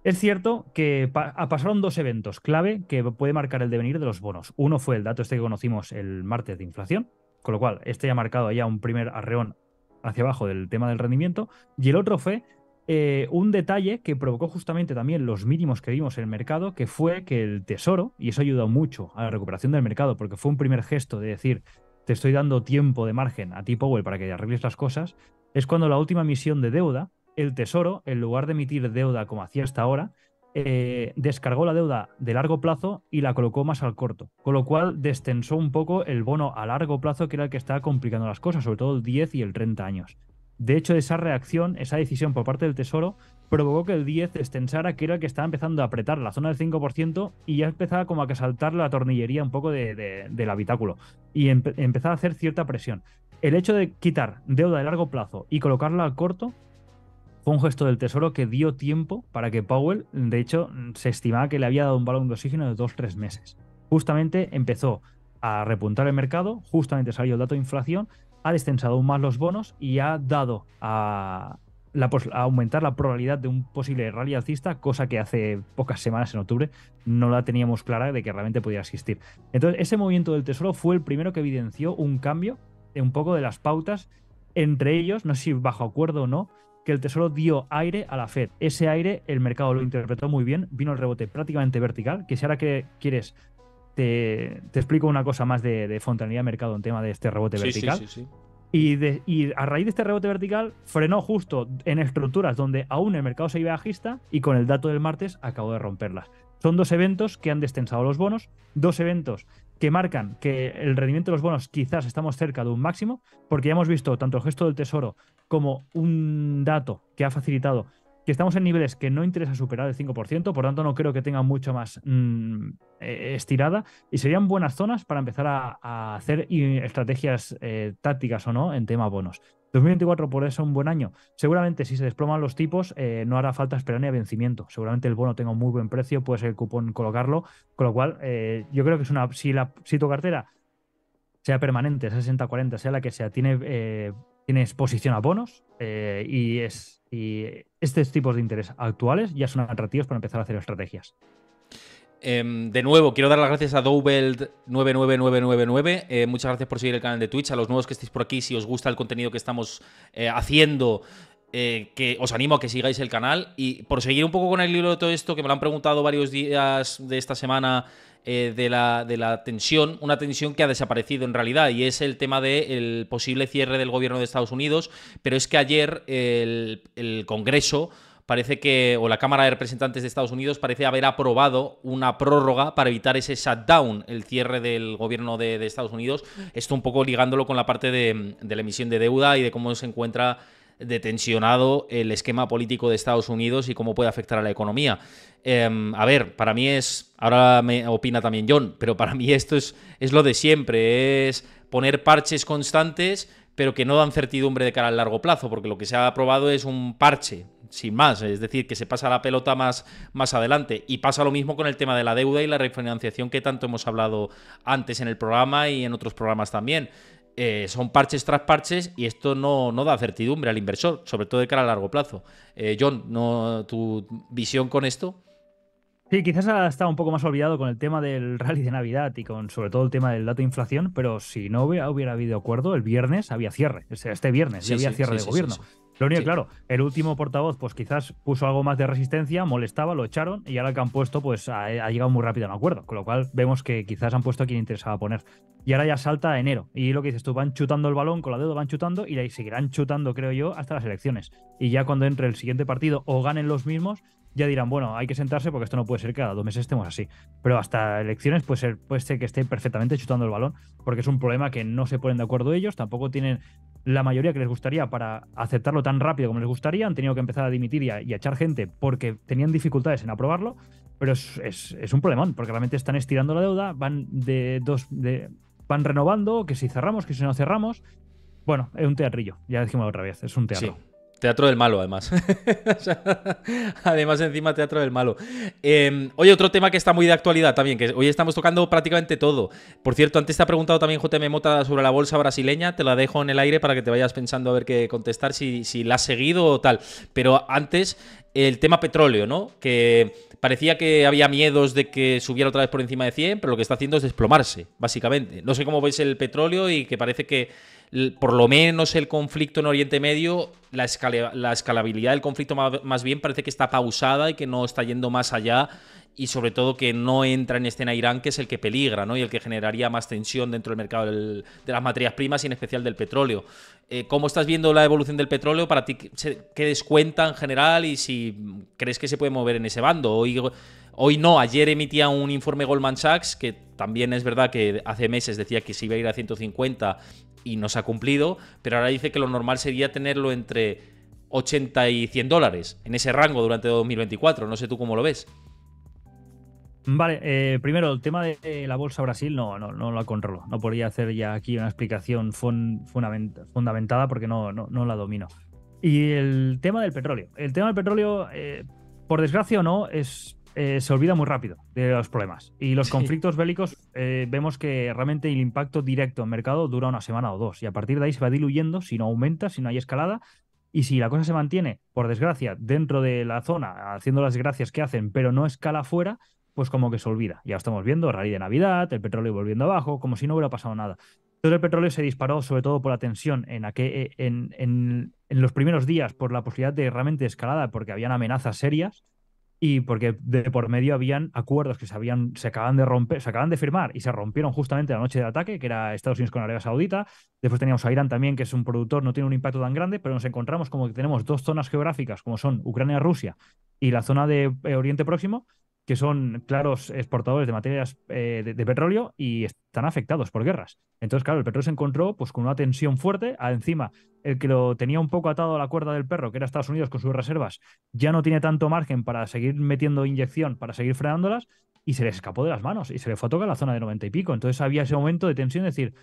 Es cierto que pasaron dos eventos clave que puede marcar el devenir de los bonos. Uno fue el dato este que conocimos el martes de inflación, con lo cual este ya ha marcado ya un primer arreón hacia abajo del tema del rendimiento, y el otro fue eh, un detalle que provocó justamente también los mínimos que vimos en el mercado, que fue que el Tesoro, y eso ayudó mucho a la recuperación del mercado, porque fue un primer gesto de decir, te estoy dando tiempo de margen a ti, Powell, para que arregles las cosas, es cuando la última emisión de deuda, el Tesoro, en lugar de emitir deuda como hacía hasta ahora, eh, descargó la deuda de largo plazo y la colocó más al corto, con lo cual destensó un poco el bono a largo plazo, que era el que estaba complicando las cosas, sobre todo el 10 y el 30 años. De hecho, esa reacción, esa decisión por parte del Tesoro, provocó que el 10 extensara, que era que estaba empezando a apretar la zona del 5% y ya empezaba como a que saltar la tornillería un poco del habitáculo y empezaba a hacer cierta presión. El hecho de quitar deuda de largo plazo y colocarla al corto fue un gesto del Tesoro que dio tiempo para que Powell, de hecho, se estimaba que le había dado un balón de oxígeno de 2-3 meses. Justamente empezó a repuntar el mercado, justamente salió el dato de inflación ha descensado aún más los bonos y ha dado a aumentar la probabilidad de un posible rally alcista, cosa que hace pocas semanas en octubre no la teníamos clara de que realmente podía existir. Entonces, ese movimiento del tesoro fue el primero que evidenció un cambio en un poco de las pautas entre ellos, no sé si bajo acuerdo o no, que el Tesoro dio aire a la Fed. Ese aire el mercado lo interpretó muy bien, vino el rebote prácticamente vertical, que si ahora que quieres te, explico una cosa más de, de fontanería mercado en tema de este rebote vertical. Sí, sí, y, y, a raíz de este rebote vertical frenó justo en estructuras donde aún el mercado se iba bajista y con el dato del martes acabó de romperlas. Son dos eventos que han destensado los bonos, dos eventos que marcan que el rendimiento de los bonos quizás estamos cerca de un máximo, porque ya hemos visto tanto el gesto del tesoro como un dato que ha facilitado que estamos en niveles que no interesa superar el 5%, por tanto no creo que tenga mucho más mm, eh, estirada y serían buenas zonas para empezar a, hacer estrategias eh, tácticas o no en tema bonos. 2024 por eso un buen año. Seguramente si se desploman los tipos eh, no hará falta esperar ni a vencimiento. Seguramente el bono tenga un muy buen precio, puede ser el cupón colocarlo, con lo cual yo creo que es una si la si tu cartera sea permanente, 60-40, sea la que sea, tiene tienes exposición a bonos y es y estos tipos de interés actuales ya son atractivos para empezar a hacer estrategias. Em, de nuevo, quiero dar las gracias a Doubeld99999. Eh, muchas gracias por seguir el canal de Twitch. A los nuevos que estéis por aquí, si os gusta el contenido que estamos eh, haciendo, eh, que os animo a que sigáis el canal. Y por seguir un poco con el libro de todo esto, que me lo han preguntado varios días de esta semana eh, de, la, de, la, tensión, una tensión que ha desaparecido en realidad, y es el tema del posible cierre del gobierno de Estados Unidos, pero es que ayer el, Congreso parece que, o la Cámara de Representantes de Estados Unidos parece haber aprobado una prórroga para evitar ese shutdown, el cierre del gobierno de, Estados Unidos. Esto un poco ligándolo con la parte de, de, la emisión de deuda y de cómo se encuentra detensionado el esquema político de Estados Unidos y cómo puede afectar a la economía. Em, a ver, para mí es, ahora me opina también John, pero para mí esto es, es lo de siempre, es poner parches constantes pero que no dan certidumbre de cara al largo plazo, porque lo que se ha aprobado es un parche, sin más, es decir, que se pasa la pelota más, más adelante. Y pasa lo mismo con el tema de la deuda y la refinanciación que tanto hemos hablado antes en el programa y en otros programas también. Eh, son parches tras parches y esto no, no, da certidumbre al inversor, sobre todo de cara a largo plazo. Eh, John, ¿no, ¿tu visión con esto? Sí, quizás ha estado un poco más olvidado con el tema del rally de Navidad y con sobre todo el tema del dato de inflación, pero si no hubiera, habido acuerdo, el viernes había cierre. O sea, este viernes ya había cierre de gobierno. Lo único, claro, el último portavoz, pues quizás puso algo más de resistencia, molestaba, lo echaron y ahora que han puesto, pues ha, llegado muy rápido a un acuerdo. Con lo cual vemos que quizás han puesto a quien interesaba poner. Y ahora ya salta a enero. Y lo que dices tú, van chutando el balón con la deuda, van chutando y ahí seguirán chutando, creo yo, hasta las elecciones. Y ya cuando entre el siguiente partido o ganen los mismos, ya dirán, bueno, hay que sentarse porque esto no puede ser que cada dos meses estemos así. Pero hasta elecciones puede ser, puede ser que estén perfectamente chutando el balón, porque es un problema que no se ponen de acuerdo ellos, tampoco tienen la mayoría que les gustaría para aceptarlo tan rápido como les gustaría, han tenido que empezar a dimitir y a, echar gente porque tenían dificultades en aprobarlo, pero es, un problemón, porque realmente están estirando la deuda, van de dos, de, van renovando, que si cerramos, que si no cerramos. Bueno, es un teatrillo, ya decimos otra vez, es un teatro. Teatro del malo, además. además, encima, teatro del malo. Eh, oye, otro tema que está muy de actualidad también, que hoy estamos tocando prácticamente todo. Por cierto, antes te ha preguntado también JM Mota sobre la bolsa brasileña. Te la dejo en el aire para que te vayas pensando a ver qué contestar, si, si la has seguido o tal. Pero antes, el tema petróleo, ¿no? Que parecía que había miedos de que subiera otra vez por encima de 100, pero lo que está haciendo es desplomarse, básicamente. No sé cómo veis el petróleo y que parece que por lo menos el conflicto en Oriente Medio, la, escalabilidad del conflicto más, bien parece que está pausada y que no está yendo más allá y sobre todo que no entra en escena Irán, que es el que peligra ¿no? y el que generaría más tensión dentro del mercado de las materias primas y en especial del petróleo. Eh, ¿Cómo estás viendo la evolución del petróleo? ¿Para ti qué descuenta en general y si crees que se puede mover en ese bando? Hoy, hoy no, ayer emitía un informe Goldman Sachs que también es verdad que hace meses decía que se iba a ir a 150 y no se ha cumplido, pero ahora dice que lo normal sería tenerlo entre 80 y 100 dólares, en ese rango durante 2024. No sé tú cómo lo ves. Vale, eh, primero, el tema de la bolsa Brasil no, no, no la controlo. No podría hacer ya aquí una explicación fundamentada porque no, no, la domino. Y el tema del petróleo. El tema del petróleo, eh, por desgracia o no, es eh, se olvida muy rápido de los problemas. Y los conflictos bélicos eh, vemos que realmente el impacto directo en mercado dura una semana o dos. Y a partir de ahí se va diluyendo si no aumenta, si no hay escalada. Y si la cosa se mantiene, por desgracia, dentro de la zona, haciendo las gracias que hacen, pero no escala fuera, pues como que se olvida. Ya estamos viendo rally de Navidad, el petróleo volviendo abajo, como si no hubiera pasado nada. Todo el petróleo se disparó sobre todo por la tensión en, en, en, en los primeros días, por la posibilidad de realmente escalada, porque habían amenazas serias y porque de por medio habían acuerdos que se, habían, se acaban de romper, se acaban de firmar y se rompieron justamente la noche del ataque, que era Estados Unidos con Arabia Saudita. Después teníamos a Irán también, que es un productor, no tiene un impacto tan grande, pero nos encontramos como que tenemos dos zonas geográficas, como son Ucrania, Rusia y la zona de eh, Oriente Próximo, que son claros exportadores de materias eh, de, petróleo y están afectados por guerras. Entonces, claro, el petróleo se encontró pues, con una tensión fuerte. Encima, el que lo tenía un poco atado a la cuerda del perro, que era Estados Unidos con sus reservas, ya no tiene tanto margen para seguir metiendo inyección, para seguir frenándolas, y se le escapó de las manos y se le fue a tocar la zona de 90 y pico. Entonces había ese momento de tensión, de decir,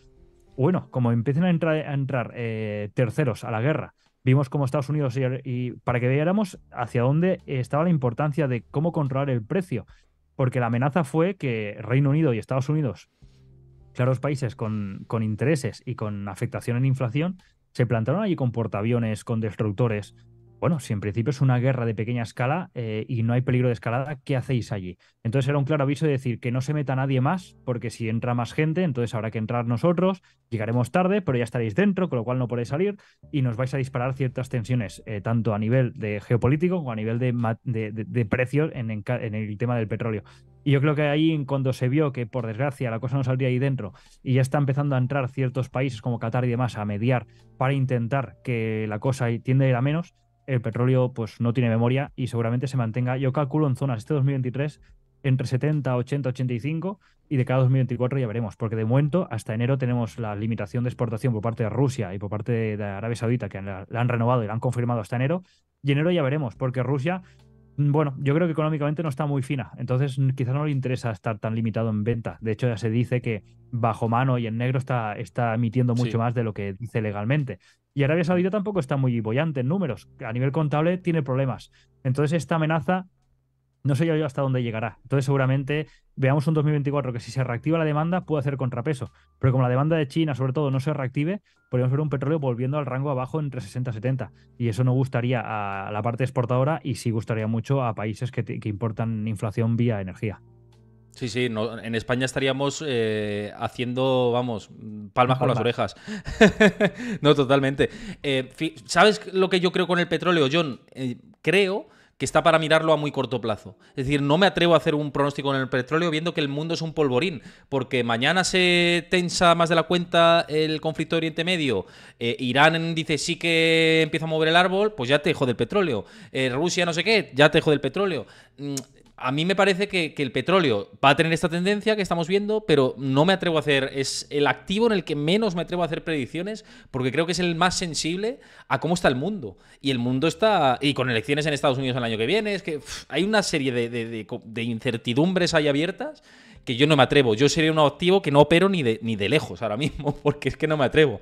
bueno, como empiecen a entrar, a entrar eh, terceros a la guerra vimos cómo Estados Unidos y, para que viéramos hacia dónde estaba la importancia de cómo controlar el precio, porque la amenaza fue que Reino Unido y Estados Unidos, claros países con, con intereses y con afectación en inflación, se plantaron allí con portaaviones, con destructores, bueno, si en principio es una guerra de pequeña escala eh, y no hay peligro de escalada, ¿qué hacéis allí? Entonces era un claro aviso de decir que no se meta nadie más, porque si entra más gente, entonces habrá que entrar nosotros, llegaremos tarde, pero ya estaréis dentro, con lo cual no podéis salir y nos vais a disparar ciertas tensiones, eh, tanto a nivel de geopolítico como a nivel de, de, precios en, el tema del petróleo. Y yo creo que ahí, cuando se vio que por desgracia la cosa no saldría ahí dentro y ya está empezando a entrar ciertos países como Qatar y demás a mediar para intentar que la cosa tiende a ir a menos, el petróleo pues no tiene memoria y seguramente se mantenga, yo calculo en zonas este 2023 entre 70, 80, 85 y de cada 2024 ya veremos, porque de momento hasta enero tenemos la limitación de exportación por parte de Rusia y por parte de Arabia Saudita que la, han renovado y la han confirmado hasta enero y enero ya veremos, porque Rusia mm, bueno, yo creo que económicamente no está muy fina, entonces quizás no le interesa estar tan limitado en venta. De hecho, ya se dice que bajo mano y en negro está, está emitiendo mucho más de lo que dice legalmente. Y Arabia Saudita tampoco está muy bollante en números. A nivel contable tiene problemas. Entonces esta amenaza no sé yo hasta dónde llegará. Entonces seguramente veamos un 2024 que si se reactiva la demanda puede hacer contrapeso. Pero como la demanda de China sobre todo no se reactive, podríamos ver un petróleo volviendo al rango abajo entre 60 y 70. Y eso no gustaría a la parte exportadora y sí gustaría mucho a países que, que importan inflación vía energía. Sí, sí, en España estaríamos eh, haciendo, vamos, palmas con las orejas. no, totalmente. Eh, ¿Sabes lo que yo creo con el petróleo, John? Eh, creo que está para mirarlo a muy corto plazo. Es decir, no me atrevo a hacer un pronóstico en el petróleo viendo que el mundo es un polvorín, porque mañana se tensa más de la cuenta el conflicto de Oriente Medio, Irán dice sí que empieza a mover el árbol, pues ya te dejo del petróleo, Rusia no sé qué, ya te dejo del petróleo. A mí me parece que, el petróleo va a tener esta tendencia que estamos viendo, pero no me atrevo a hacer. Es el activo en el que menos me atrevo a hacer predicciones, porque creo que es el más sensible a cómo está el mundo. Y el mundo está. Y con elecciones en Estados Unidos el año que viene, es que hay una serie de, incertidumbres ahí abiertas que yo no me atrevo. Yo sería un activo que no opero ni de, ni de lejos ahora mismo, porque es que no me atrevo.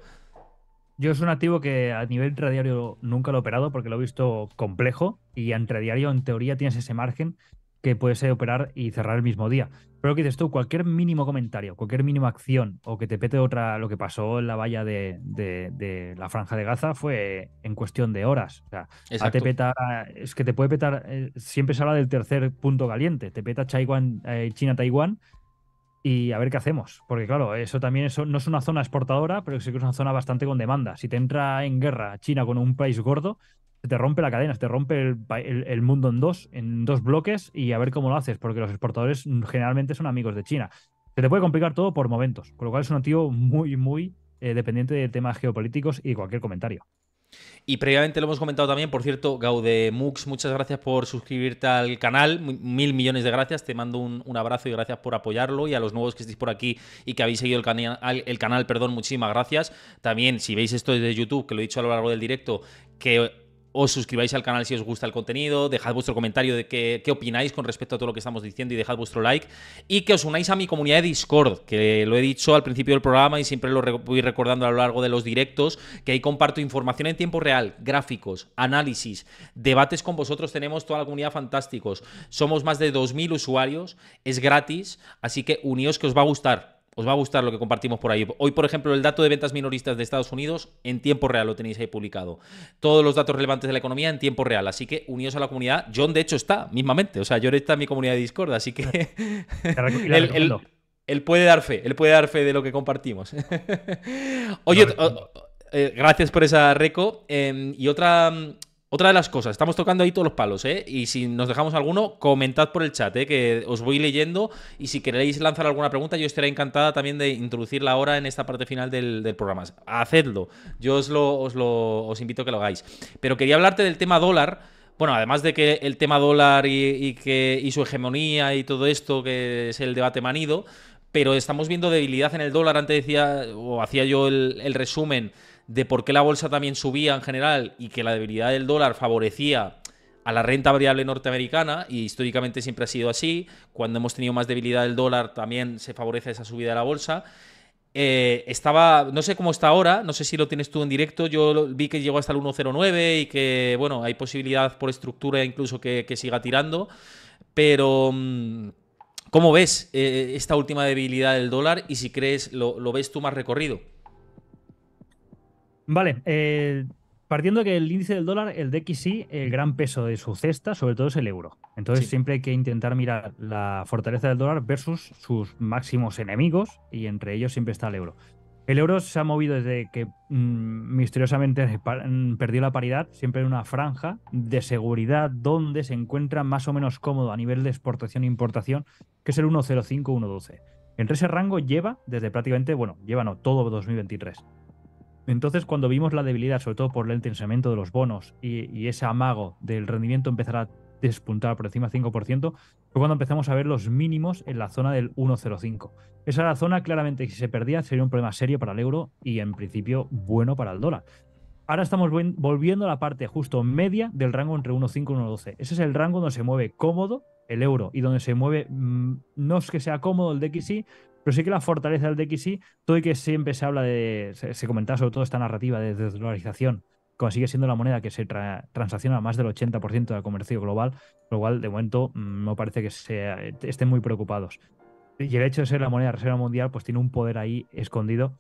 Yo es un activo que a nivel intradiario nunca lo he operado porque lo he visto complejo y intradiario en teoría tienes ese margen que puedes operar y cerrar el mismo día. Pero lo que dices tú, cualquier mínimo comentario, cualquier mínima acción o que te pete otra, lo que pasó en la valla de, la franja de Gaza fue en cuestión de horas. O sea, te peta, es que te puede petar, eh, siempre se habla del tercer punto caliente, te peta eh, China-Taiwán y a ver qué hacemos. Porque claro, eso también eso no es una zona exportadora, pero sí que es una zona bastante con demanda. Si te entra en guerra China con un país gordo, te rompe la cadena, te rompe el, mundo en dos, en dos bloques y a ver cómo lo haces, porque los exportadores generalmente son amigos de China. Se te puede complicar todo por momentos, con lo cual es un activo muy, muy eh, dependiente de temas geopolíticos y cualquier comentario. Y previamente lo hemos comentado también, por cierto, Gaudemux, muchas gracias por suscribirte al canal, mil millones de gracias, te mando un, abrazo y gracias por apoyarlo y a los nuevos que estéis por aquí y que habéis seguido el, el canal, perdón, muchísimas gracias. También, si veis esto desde YouTube, que lo he dicho a lo largo del directo, que os suscribáis al canal si os gusta el contenido, dejad vuestro comentario de qué, opináis con respecto a todo lo que estamos diciendo y dejad vuestro like. Y que os unáis a mi comunidad de Discord, que lo he dicho al principio del programa y siempre lo voy recordando a lo largo de los directos, que ahí comparto información en tiempo real, gráficos, análisis, debates con vosotros. Tenemos toda la comunidad fantásticos. Somos más de 2.000 usuarios, es gratis, así que uníos que os va a gustar os va a gustar lo que compartimos por ahí. Hoy, por ejemplo, el dato de ventas minoristas de Estados Unidos en tiempo real lo tenéis ahí publicado. Todos los datos relevantes de la economía en tiempo real. Así que unidos a la comunidad. John, de hecho, está mismamente. O sea, John está en mi comunidad de Discord, así que él, puede dar fe. Él puede dar fe de lo que compartimos. Oye, eh, gracias por esa reco. Em, y otra otra de las cosas, estamos tocando ahí todos los palos, ¿eh? Y si nos dejamos alguno, comentad por el chat, ¿eh? Que os voy leyendo. Y si queréis lanzar alguna pregunta, yo estaré encantada también de introducirla ahora en esta parte final del, programa. Hacedlo. Yo os lo, os invito a que lo hagáis. Pero quería hablarte del tema dólar. Bueno, además de que el tema dólar y, que, y su hegemonía y todo esto, que es el debate manido, pero estamos viendo debilidad en el dólar. Antes decía, o hacía yo el resumen de por qué la bolsa también subía en general y que la debilidad del dólar favorecía a la renta variable norteamericana, y históricamente siempre ha sido así, cuando hemos tenido más debilidad del dólar también se favorece esa subida de la bolsa. Eh, estaba, no sé cómo está ahora, no sé si lo tienes tú en directo, yo vi que llegó hasta el 1.09 y que, bueno, hay posibilidad por estructura incluso que, siga tirando, pero... Mm, ¿Cómo ves eh, esta última debilidad del dólar y si crees, lo ves tú más recorrido? Vale, eh, partiendo de que el índice del dólar, el DXY, el gran peso de su cesta, sobre todo es el euro. Entonces siempre hay que intentar mirar la fortaleza del dólar versus sus máximos enemigos y entre ellos siempre está el euro. El euro se ha movido desde que mm, misteriosamente perdió la paridad, siempre en una franja de seguridad donde se encuentra más o menos cómodo a nivel de exportación e importación, que es el 1.05-1.12. Entre ese rango lleva desde prácticamente, bueno, lleva no, todo 2023. Entonces, cuando vimos la debilidad, sobre todo por el tensamiento de los bonos y, ese amago del rendimiento empezar a despuntar por encima del 5%, fue cuando empezamos a ver los mínimos en la zona del 1,05. Esa era la zona, claramente, si se perdía, sería un problema serio para el euro y, en principio, bueno para el dólar. Ahora estamos volviendo a la parte justo media del rango entre 1,5 y 1,12. Ese es el rango donde se mueve cómodo el euro y donde se mueve, mm, no es que sea cómodo el DXY, pero sí que la fortaleza del DXY, todo y que siempre se habla de, se, comentaba sobre todo esta narrativa de desdolarización, como sigue siendo la moneda que se transacciona más del 80% del comercio global, lo cual de momento mm, no parece que estén muy preocupados. Y el hecho de ser la moneda de reserva mundial, pues tiene un poder ahí escondido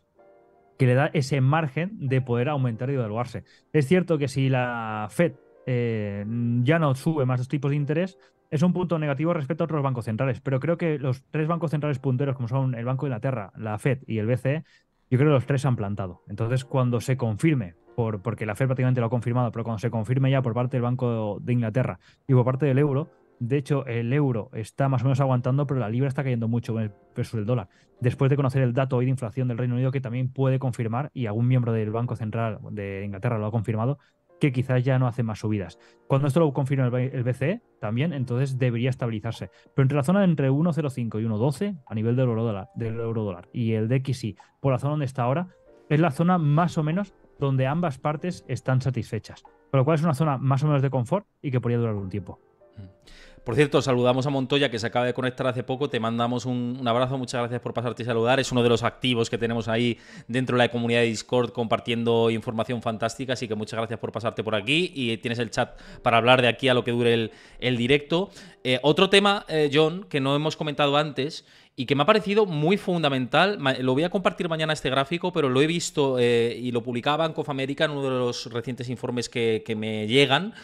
que le da ese margen de poder aumentar y devaluarse. Es cierto que si la Fed eh, ya no sube más los tipos de interés, es un punto negativo respecto a otros bancos centrales, pero creo que los tres bancos centrales punteros, como son el Banco de Inglaterra, la Fed y el BCE, yo creo que los tres se han plantado. Entonces, cuando se confirme, por, porque la Fed prácticamente lo ha confirmado, pero cuando se confirme ya por parte del Banco de Inglaterra y por parte del euro, de hecho, el euro está más o menos aguantando, pero la libra está cayendo mucho versus el dólar. Después de conocer el dato hoy de inflación del Reino Unido, que también puede confirmar, y algún miembro del Banco Central de Inglaterra lo ha confirmado, que quizás ya no hace más subidas. Cuando esto lo confirma el BCE, también, entonces debería estabilizarse. Pero entre la zona de entre 1,05 y 1,12 a nivel del euro, dólar, del euro dólar y el DXY por la zona donde está ahora, es la zona más o menos donde ambas partes están satisfechas. Con lo cual es una zona más o menos de confort y que podría durar un tiempo. Mm. Por cierto, saludamos a Montoya que se acaba de conectar hace poco. Te mandamos un, abrazo, muchas gracias por pasarte y saludar. Es uno de los activos que tenemos ahí dentro de la comunidad de Discord compartiendo información fantástica. Así que muchas gracias por pasarte por aquí y tienes el chat para hablar de aquí a lo que dure el, directo. Eh, otro tema, eh, John, que no hemos comentado antes y que me ha parecido muy fundamental. Lo voy a compartir mañana este gráfico, pero lo he visto eh, y lo publicaba Bank of America en uno de los recientes informes que me llegan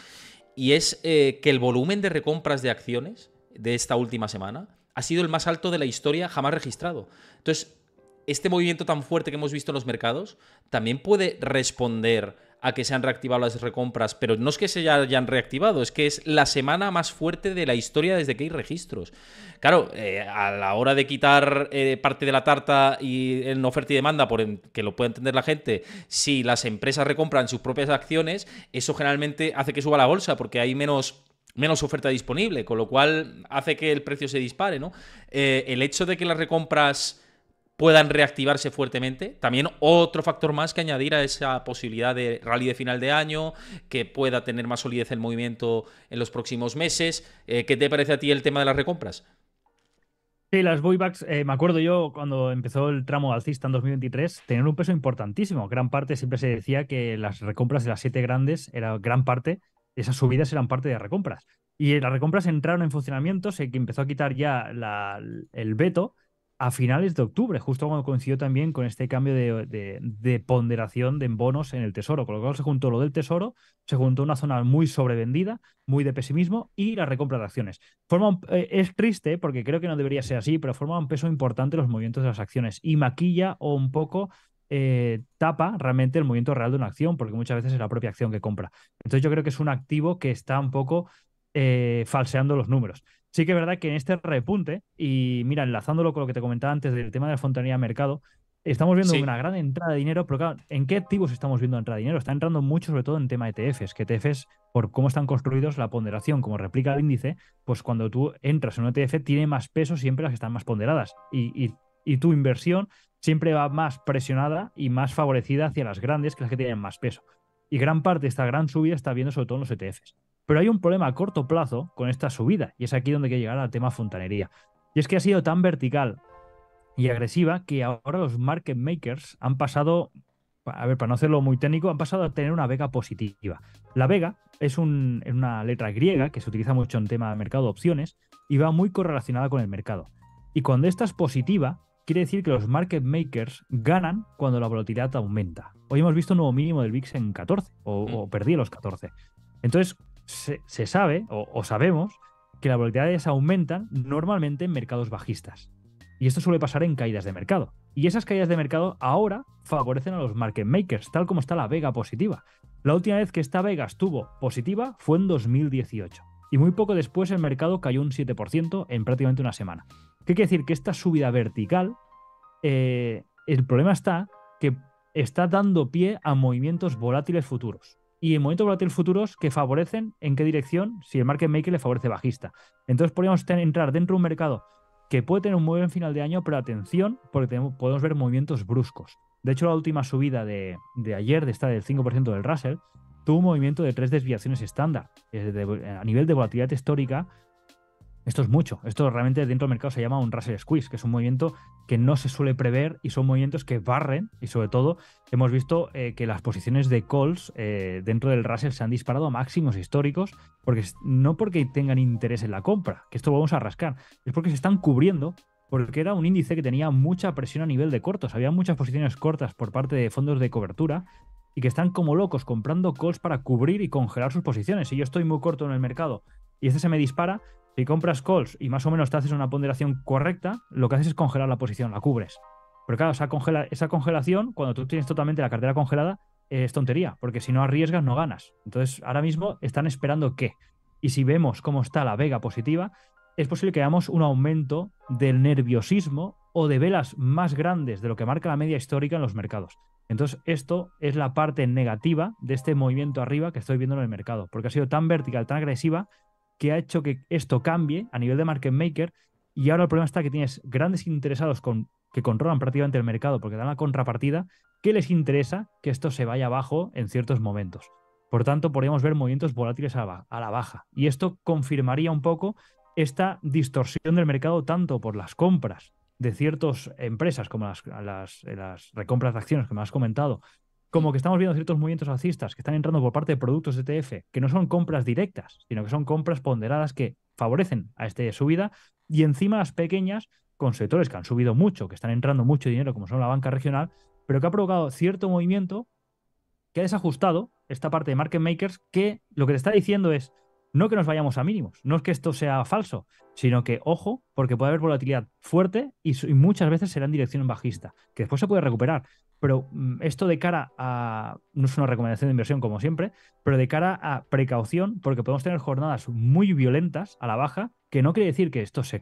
y es eh, que el volumen de recompras de acciones de esta última semana ha sido el más alto de la historia jamás registrado. Entonces, este movimiento tan fuerte que hemos visto en los mercados también puede responder a que se han reactivado las recompras, pero no es que se hayan reactivado, es que es la semana más fuerte de la historia desde que hay registros. Claro, eh, a la hora de quitar eh, parte de la tarta y en oferta y demanda, por que lo pueda entender la gente, si las empresas recompran sus propias acciones, eso generalmente hace que suba la bolsa, porque hay menos menos oferta disponible, con lo cual hace que el precio se dispare, ¿no? Eh, el hecho de que las recompras puedan reactivarse fuertemente. También otro factor más que añadir a esa posibilidad de rally de final de año, que pueda tener más solidez el movimiento en los próximos meses. Eh, ¿Qué te parece a ti el tema de las recompras? Sí, las buybacks, eh, me acuerdo yo cuando empezó el tramo alcista en 2023, tenían un peso importantísimo. Gran parte siempre se decía que las recompras de las siete grandes, era gran parte, esas subidas eran parte de recompras. Y las recompras entraron en funcionamiento, se empezó a quitar ya el veto a finales de octubre, justo cuando coincidió también con este cambio de, ponderación de bonos en el tesoro. Con lo cual se juntó lo del tesoro, se juntó una zona muy sobrevendida, muy de pesimismo y la recompra de acciones. Forma eh, es triste porque creo que no debería ser así, pero forma un peso importante los movimientos de las acciones y maquilla o un poco eh, tapa realmente el movimiento real de una acción, porque muchas veces es la propia acción que compra. Entonces yo creo que es un activo que está un poco eh, falseando los números. Sí que es verdad que en este repunte, y mira, enlazándolo con lo que te comentaba antes del tema de la fontanería de mercado, estamos viendo una gran entrada de dinero, pero claro, ¿en qué activos estamos viendo entrada de dinero? Está entrando mucho sobre todo en tema de ETFs, que ETFs, por cómo están construidos, la ponderación, como replica el índice, pues cuando tú entras en un ETF tiene más peso siempre las que están más ponderadas. Y, y tu inversión siempre va más presionada y más favorecida hacia las grandes que las que tienen más peso. Y gran parte de esta gran subida está viendo sobre todo en los ETFs. Pero hay un problema a corto plazo con esta subida, y es aquí donde hay que llegar al tema fontanería. Y es que ha sido tan vertical y agresiva que ahora los market makers han pasado, a ver, para no hacerlo muy técnico, han pasado a tener una vega positiva. La vega es una letra griega que se utiliza mucho en tema de mercado de opciones y va muy correlacionada con el mercado. Y cuando esta es positiva, quiere decir que los market makers ganan cuando la volatilidad aumenta. Hoy hemos visto un nuevo mínimo del VIX en 14, o, mm. o perdí los 14. Entonces, se, sabe o, sabemos que las volatilidades aumentan normalmente en mercados bajistas. Y esto suele pasar en caídas de mercado. Y esas caídas de mercado ahora favorecen a los market makers, tal como está la vega positiva. La última vez que esta vega estuvo positiva fue en 2018. Y muy poco después el mercado cayó un 7% en prácticamente una semana. ¿Qué quiere decir? Que esta subida vertical, eh, el problema está que está dando pie a movimientos volátiles futuros y en momentos volátiles futuros que favorecen en qué dirección si el market maker le favorece bajista. Entonces podríamos entrar dentro de un mercado que puede tener un muy buen final de año, pero atención, porque podemos ver movimientos bruscos. De hecho, la última subida de, ayer, de esta del 5% del Russell, tuvo un movimiento de tres desviaciones estándar. a nivel de volatilidad histórica, esto es mucho. Esto realmente dentro del mercado se llama un Russell Squeeze, que es un movimiento que no se suele prever y son movimientos que barren. Y sobre todo, hemos visto eh, que las posiciones de calls eh, dentro del Russell se han disparado a máximos históricos, porque no porque tengan interés en la compra, que esto vamos a rascar, es porque se están cubriendo, porque era un índice que tenía mucha presión a nivel de cortos. Había muchas posiciones cortas por parte de fondos de cobertura y que están como locos comprando calls para cubrir y congelar sus posiciones. Si yo estoy muy corto en el mercado y este se me dispara, si compras calls y más o menos te haces una ponderación correcta, lo que haces es congelar la posición, la cubres. Pero claro, esa, esa congelación, cuando tú tienes totalmente la cartera congelada, es tontería, porque si no arriesgas, no ganas. Entonces, ahora mismo están esperando qué. Y si vemos cómo está la vega positiva, es posible que veamos un aumento del nerviosismo o de velas más grandes de lo que marca la media histórica en los mercados. Entonces, esto es la parte negativa de este movimiento arriba que estoy viendo en el mercado, porque ha sido tan vertical, tan agresiva, que ha hecho que esto cambie a nivel de market maker y ahora el problema está que tienes grandes interesados que controlan prácticamente el mercado porque dan la contrapartida, que les interesa que esto se vaya abajo en ciertos momentos. Por tanto, podríamos ver movimientos volátiles a la, baja. Y esto confirmaría un poco esta distorsión del mercado tanto por las compras de ciertas empresas como las, las, las recompras de acciones que me has comentado, como que estamos viendo ciertos movimientos alcistas que están entrando por parte de productos ETF, que no son compras directas, sino que son compras ponderadas que favorecen a esta subida, y encima las pequeñas, con sectores que han subido mucho, que están entrando mucho dinero, como son la banca regional, pero que ha provocado cierto movimiento que ha desajustado esta parte de market makers, que lo que te está diciendo es, no que nos vayamos a mínimos, no es que esto sea falso, sino que, ojo, porque puede haber volatilidad fuerte y, muchas veces será en dirección bajista, que después se puede recuperar. Pero mm, esto de cara a, no es una recomendación de inversión como siempre, pero de cara a precaución, porque podemos tener jornadas muy violentas a la baja, que no quiere decir que esto se,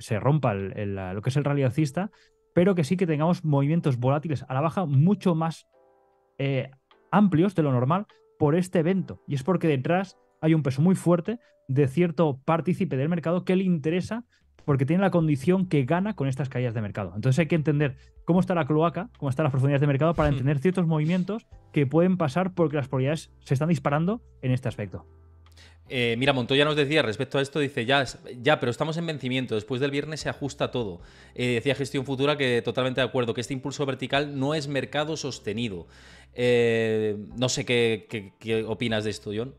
se, rompa lo que es el rally alcista, pero que sí que tengamos movimientos volátiles a la baja mucho más eh, amplios de lo normal por este evento. Y es porque detrás hay un peso muy fuerte de cierto partícipe del mercado que le interesa porque tiene la condición que gana con estas caídas de mercado. Entonces hay que entender cómo está la cloaca, cómo están las profundidades de mercado para hmm. entender ciertos movimientos que pueden pasar porque las probabilidades se están disparando en este aspecto. Eh, mira, Montoya nos decía respecto a esto, dice, ya, ya, pero estamos en vencimiento, después del viernes se ajusta todo. Eh, decía Gestión Futura que totalmente de acuerdo, que este impulso vertical no es mercado sostenido. Eh, no sé qué, qué opinas de esto, John.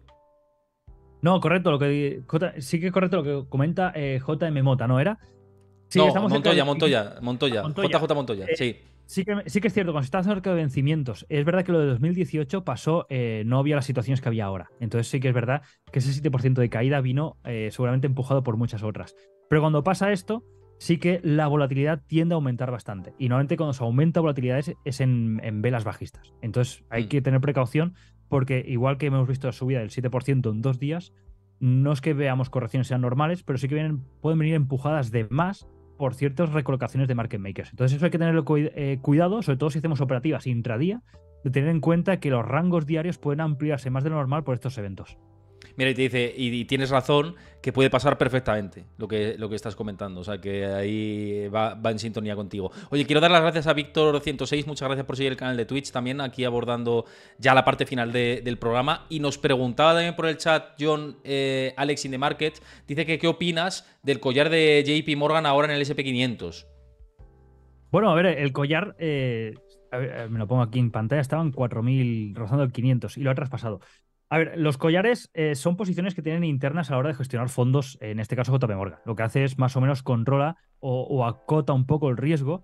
No, correcto, lo que sí que es correcto lo que comenta eh, JM Mota, ¿no era? no, Montoya, Montoya, Montoya, JJ Montoya, eh, sí. Sí que, sí que es cierto, cuando se está cerca de vencimientos, es verdad que lo de 2018 pasó, eh, no había las situaciones que había ahora. Entonces sí que es verdad que ese 7% de caída vino eh, seguramente empujado por muchas otras. Pero cuando pasa esto, sí que la volatilidad tiende a aumentar bastante. Y normalmente cuando se aumenta volatilidad es, en, velas bajistas. Entonces hay mm. que tener precaución porque igual que hemos visto la subida del 7% en dos días, no es que veamos correcciones sean normales, pero sí que pueden venir empujadas de más por ciertas recolocaciones de market makers. Entonces eso hay que tenerlo eh, cuidado, sobre todo si hacemos operativas intradía, de tener en cuenta que los rangos diarios pueden ampliarse más de lo normal por estos eventos. Mira, y te dice, y, tienes razón, que puede pasar perfectamente lo que, lo que estás comentando. O sea, que ahí va, en sintonía contigo. Oye, quiero dar las gracias a Víctor106. Muchas gracias por seguir el canal de Twitch también, aquí abordando ya la parte final del programa. Y nos preguntaba también por el chat John eh, Alex in the Market. Dice que qué opinas del collar de JP Morgan ahora en el SP500. Bueno, a ver, el collar, eh, me lo pongo aquí en pantalla, estaban 4.000, rozando el 500 y lo ha traspasado. A ver, los collares eh, son posiciones que tienen internas a la hora de gestionar fondos, en este caso JP Morgan. Lo que hace es más o menos controla o, acota un poco el riesgo.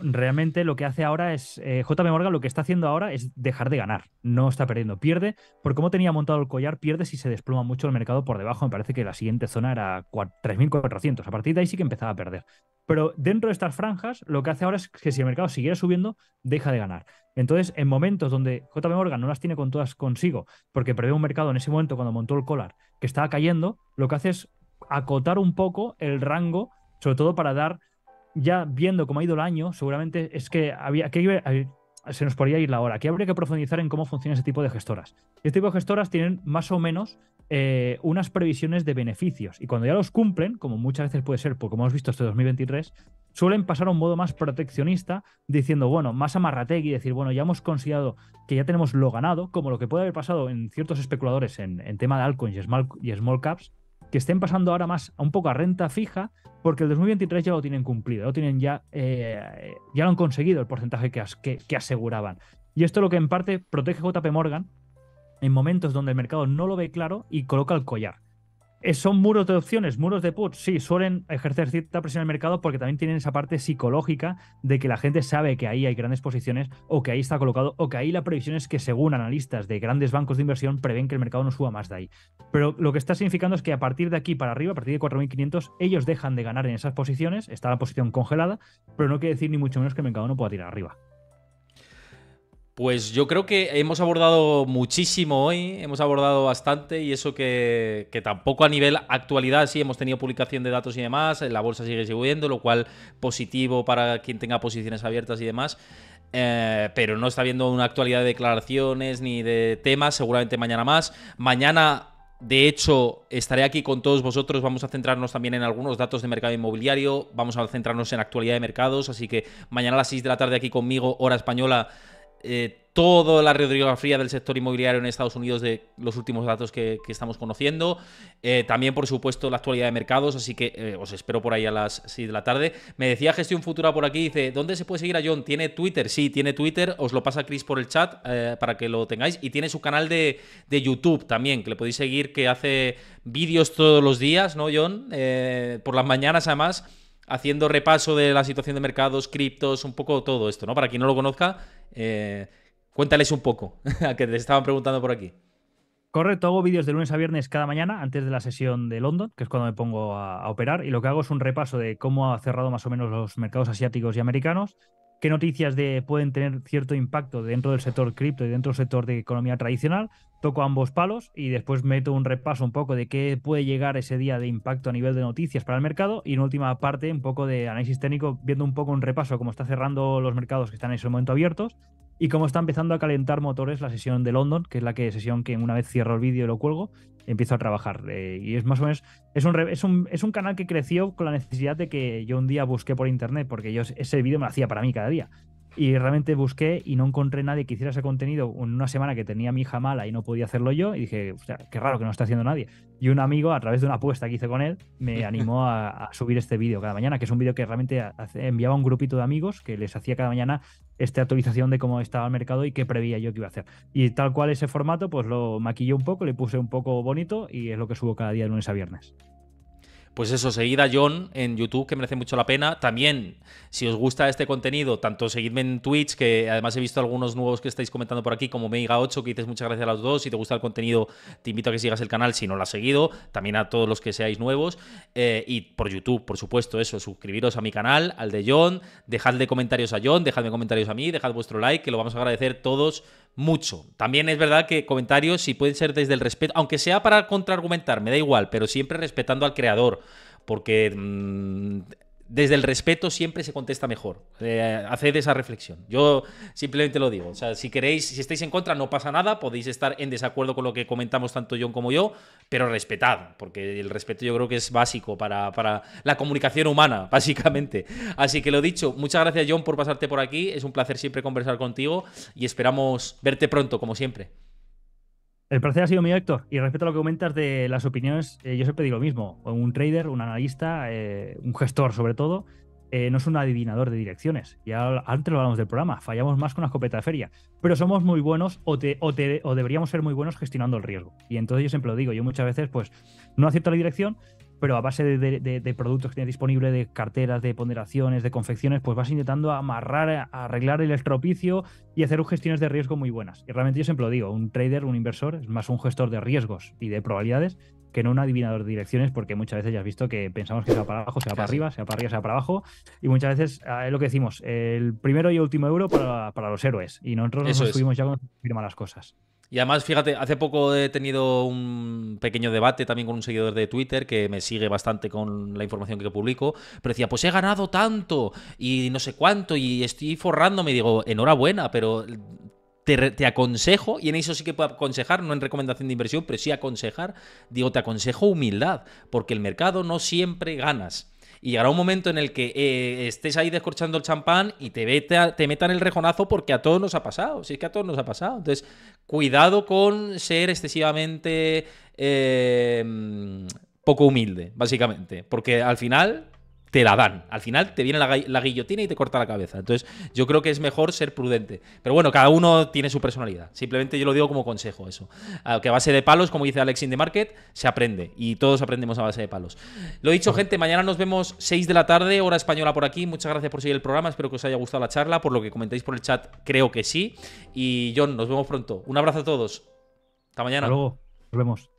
Realmente lo que hace ahora es, eh, Morgan lo que está haciendo ahora es dejar de ganar, no está perdiendo, pierde, por cómo tenía montado el collar, pierde si se desploma mucho el mercado por debajo, me parece que la siguiente zona era 3.400, a partir de ahí sí que empezaba a perder. Pero dentro de estas franjas, lo que hace ahora es que si el mercado siguiera subiendo, deja de ganar. Entonces, en momentos donde JP Morgan no las tiene con todas consigo, porque prevé un mercado en ese momento cuando montó el collar que estaba cayendo, lo que hace es acotar un poco el rango, sobre todo para dar, ya viendo cómo ha ido el año, seguramente es que había se nos podría ir la hora. Aquí habría que profundizar en cómo funciona ese tipo de gestoras. Este tipo de gestoras tienen más o menos eh, unas previsiones de beneficios y cuando ya los cumplen, como muchas veces puede ser, porque como hemos visto este 2023, suelen pasar a un modo más proteccionista, diciendo, bueno, más amarrategui, decir, bueno, ya hemos considerado que ya tenemos lo ganado, como lo que puede haber pasado en ciertos especuladores en, tema de altcoins y small caps, que estén pasando ahora más a un poco a renta fija, porque el 2023 ya lo tienen cumplido, lo tienen ya, eh, ya lo han conseguido el porcentaje que, que aseguraban. Y esto lo que en parte protege JP Morgan en momentos donde el mercado no lo ve claro y coloca el collar. Eh, ¿Son muros de opciones, muros de puts? Sí, suelen ejercer cierta presión en el mercado porque también tienen esa parte psicológica de que la gente sabe que ahí hay grandes posiciones o que ahí está colocado o que ahí la previsión es que según analistas de grandes bancos de inversión prevén que el mercado no suba más de ahí. Pero lo que está significando es que a partir de aquí para arriba, a partir de 4.500, ellos dejan de ganar en esas posiciones, está la posición congelada, pero no quiere decir ni mucho menos que el mercado no pueda tirar arriba. Pues yo creo que hemos abordado muchísimo hoy, hemos abordado bastante y eso que, tampoco a nivel actualidad sí hemos tenido publicación de datos y demás, la bolsa sigue subiendo, lo cual positivo para quien tenga posiciones abiertas y demás. Eh, pero no está habiendo una actualidad de declaraciones ni de temas, seguramente mañana más. Mañana de hecho, estaré aquí con todos vosotros. Vamos a centrarnos también en algunos datos de mercado inmobiliario. Vamos a centrarnos en actualidad de mercados. Así que mañana a las 6 de la tarde aquí conmigo, hora española, eh, toda la radiografía del sector inmobiliario en Estados Unidos de los últimos datos que, estamos conociendo. Eh, también, por supuesto, la actualidad de mercados, así que eh, os espero por ahí a las 6 de la tarde. Me decía Gestión Futura por aquí, dice, ¿dónde se puede seguir a John? ¿Tiene Twitter? Sí, tiene Twitter, os lo pasa Chris por el chat para que lo tengáis. Y tiene su canal de, YouTube también, que le podéis seguir, que hace vídeos todos los días, ¿no, John? por las mañanas, además haciendo repaso de la situación de mercados, criptos, un poco todo esto, ¿no? Para quien no lo conozca, eh, cuéntales un poco, a que te estaban preguntando por aquí. Correcto, hago vídeos de lunes a viernes cada mañana antes de la sesión de London, que es cuando me pongo a, operar, y lo que hago es un repaso de cómo ha cerrado más o menos los mercados asiáticos y americanos, qué noticias de, pueden tener cierto impacto dentro del sector cripto y dentro del sector de economía tradicional. Toco ambos palos y después meto un repaso un poco de qué puede llegar ese día de impacto a nivel de noticias para el mercado y en última parte un poco de análisis técnico viendo un poco un repaso cómo está cerrando los mercados que están en ese momento abiertos y cómo está empezando a calentar motores la sesión de London, que es la que sesión que una vez cierro el vídeo y lo cuelgo, empiezo a trabajar. Eh, y es más o menos, es un, es, un, es un canal que creció con la necesidad de que yo un día busqué por internet, porque yo ese vídeo me lo hacía para mí cada día. Y realmente busqué y no encontré nadie que hiciera ese contenido en una semana que tenía mi hija mala y no podía hacerlo yo. Y dije, o sea, qué raro que no está haciendo nadie. Y un amigo, a través de una apuesta que hice con él, me animó a, subir este vídeo cada mañana, que es un vídeo que realmente enviaba a un grupito de amigos que les hacía cada mañana esta actualización de cómo estaba el mercado y qué prevía yo que iba a hacer. Y tal cual ese formato, pues lo maquillé un poco, le puse un poco bonito y es lo que subo cada día de lunes a viernes. Pues eso, seguid a John en YouTube, que merece mucho la pena. También, si os gusta este contenido, tanto seguidme en Twitch, que además he visto algunos nuevos que estáis comentando por aquí, como Meiga8, que dices muchas gracias a los dos. Si te gusta el contenido, te invito a que sigas el canal si no lo has seguido. También a todos los que seáis nuevos. Eh, y por YouTube, por supuesto, eso, suscribiros a mi canal, al de John. Dejadle comentarios a John, dejadme comentarios a mí, dejad vuestro like, que lo vamos a agradecer todos mucho. También es verdad que comentarios, si pueden ser desde el respeto, aunque sea para contraargumentar, me da igual, pero siempre respetando al creador, porque mm, desde el respeto siempre se contesta mejor. Eh, haced esa reflexión. Yo simplemente lo digo. O sea, si queréis, si estáis en contra, no pasa nada. Podéis estar en desacuerdo con lo que comentamos tanto John como yo, pero respetad, porque el respeto yo creo que es básico para, para la comunicación humana, básicamente. Así que lo dicho, muchas gracias John por pasarte por aquí. Es un placer siempre conversar contigo y esperamos verte pronto, como siempre. El placer ha sido mío, Héctor. Y respecto a lo que comentas de las opiniones, eh, yo siempre digo lo mismo. Un trader, un analista, eh, un gestor sobre todo, eh, no es un adivinador de direcciones. Ya antes lo hablamos del programa, fallamos más con la escopeta de feria. Pero somos muy buenos o, o deberíamos ser muy buenos gestionando el riesgo. Y entonces yo siempre lo digo, yo muchas veces pues no acierto la dirección, pero a base de, productos que tienes disponible, de carteras, de ponderaciones, de confecciones, pues vas intentando amarrar, arreglar el estropicio y hacer gestiones de riesgo muy buenas. Y realmente yo siempre lo digo, un trader, un inversor, es más un gestor de riesgos y de probabilidades que no un adivinador de direcciones, porque muchas veces ya has visto que pensamos que se va para abajo, se va para arriba, se va para arriba, se va para abajo, y muchas veces ah, es lo que decimos, el primero y último euro para, los héroes, y nosotros nos estuvimos ya cuando firman las cosas. Y además, fíjate, hace poco he tenido un pequeño debate también con un seguidor de Twitter que me sigue bastante con la información que publico, pero decía, pues he ganado tanto y no sé cuánto y estoy forrándome. Y digo, enhorabuena, pero te, te, aconsejo, y en eso sí que puedo aconsejar, no en recomendación de inversión, pero sí aconsejar, digo, te aconsejo humildad, porque el mercado no siempre ganas. Y llegará un momento en el que eh, estés ahí descorchando el champán y te, te metan el rejonazo porque a todos nos ha pasado. Si es que a todos nos ha pasado. Entonces, cuidado con ser excesivamente eh, poco humilde, básicamente. Porque al final te la dan. Al final te viene la, guillotina y te corta la cabeza. Entonces, yo creo que es mejor ser prudente. Pero bueno, cada uno tiene su personalidad. Simplemente yo lo digo como consejo eso. Que a base de palos, como dice Alex in the Market, se aprende. Y todos aprendemos a base de palos. Lo dicho, gente, mañana nos vemos 6 de la tarde, hora española por aquí. Muchas gracias por seguir el programa. Espero que os haya gustado la charla. Por lo que comentáis por el chat, creo que sí. Y John, nos vemos pronto. Un abrazo a todos. Hasta mañana. Hasta luego. Nos vemos.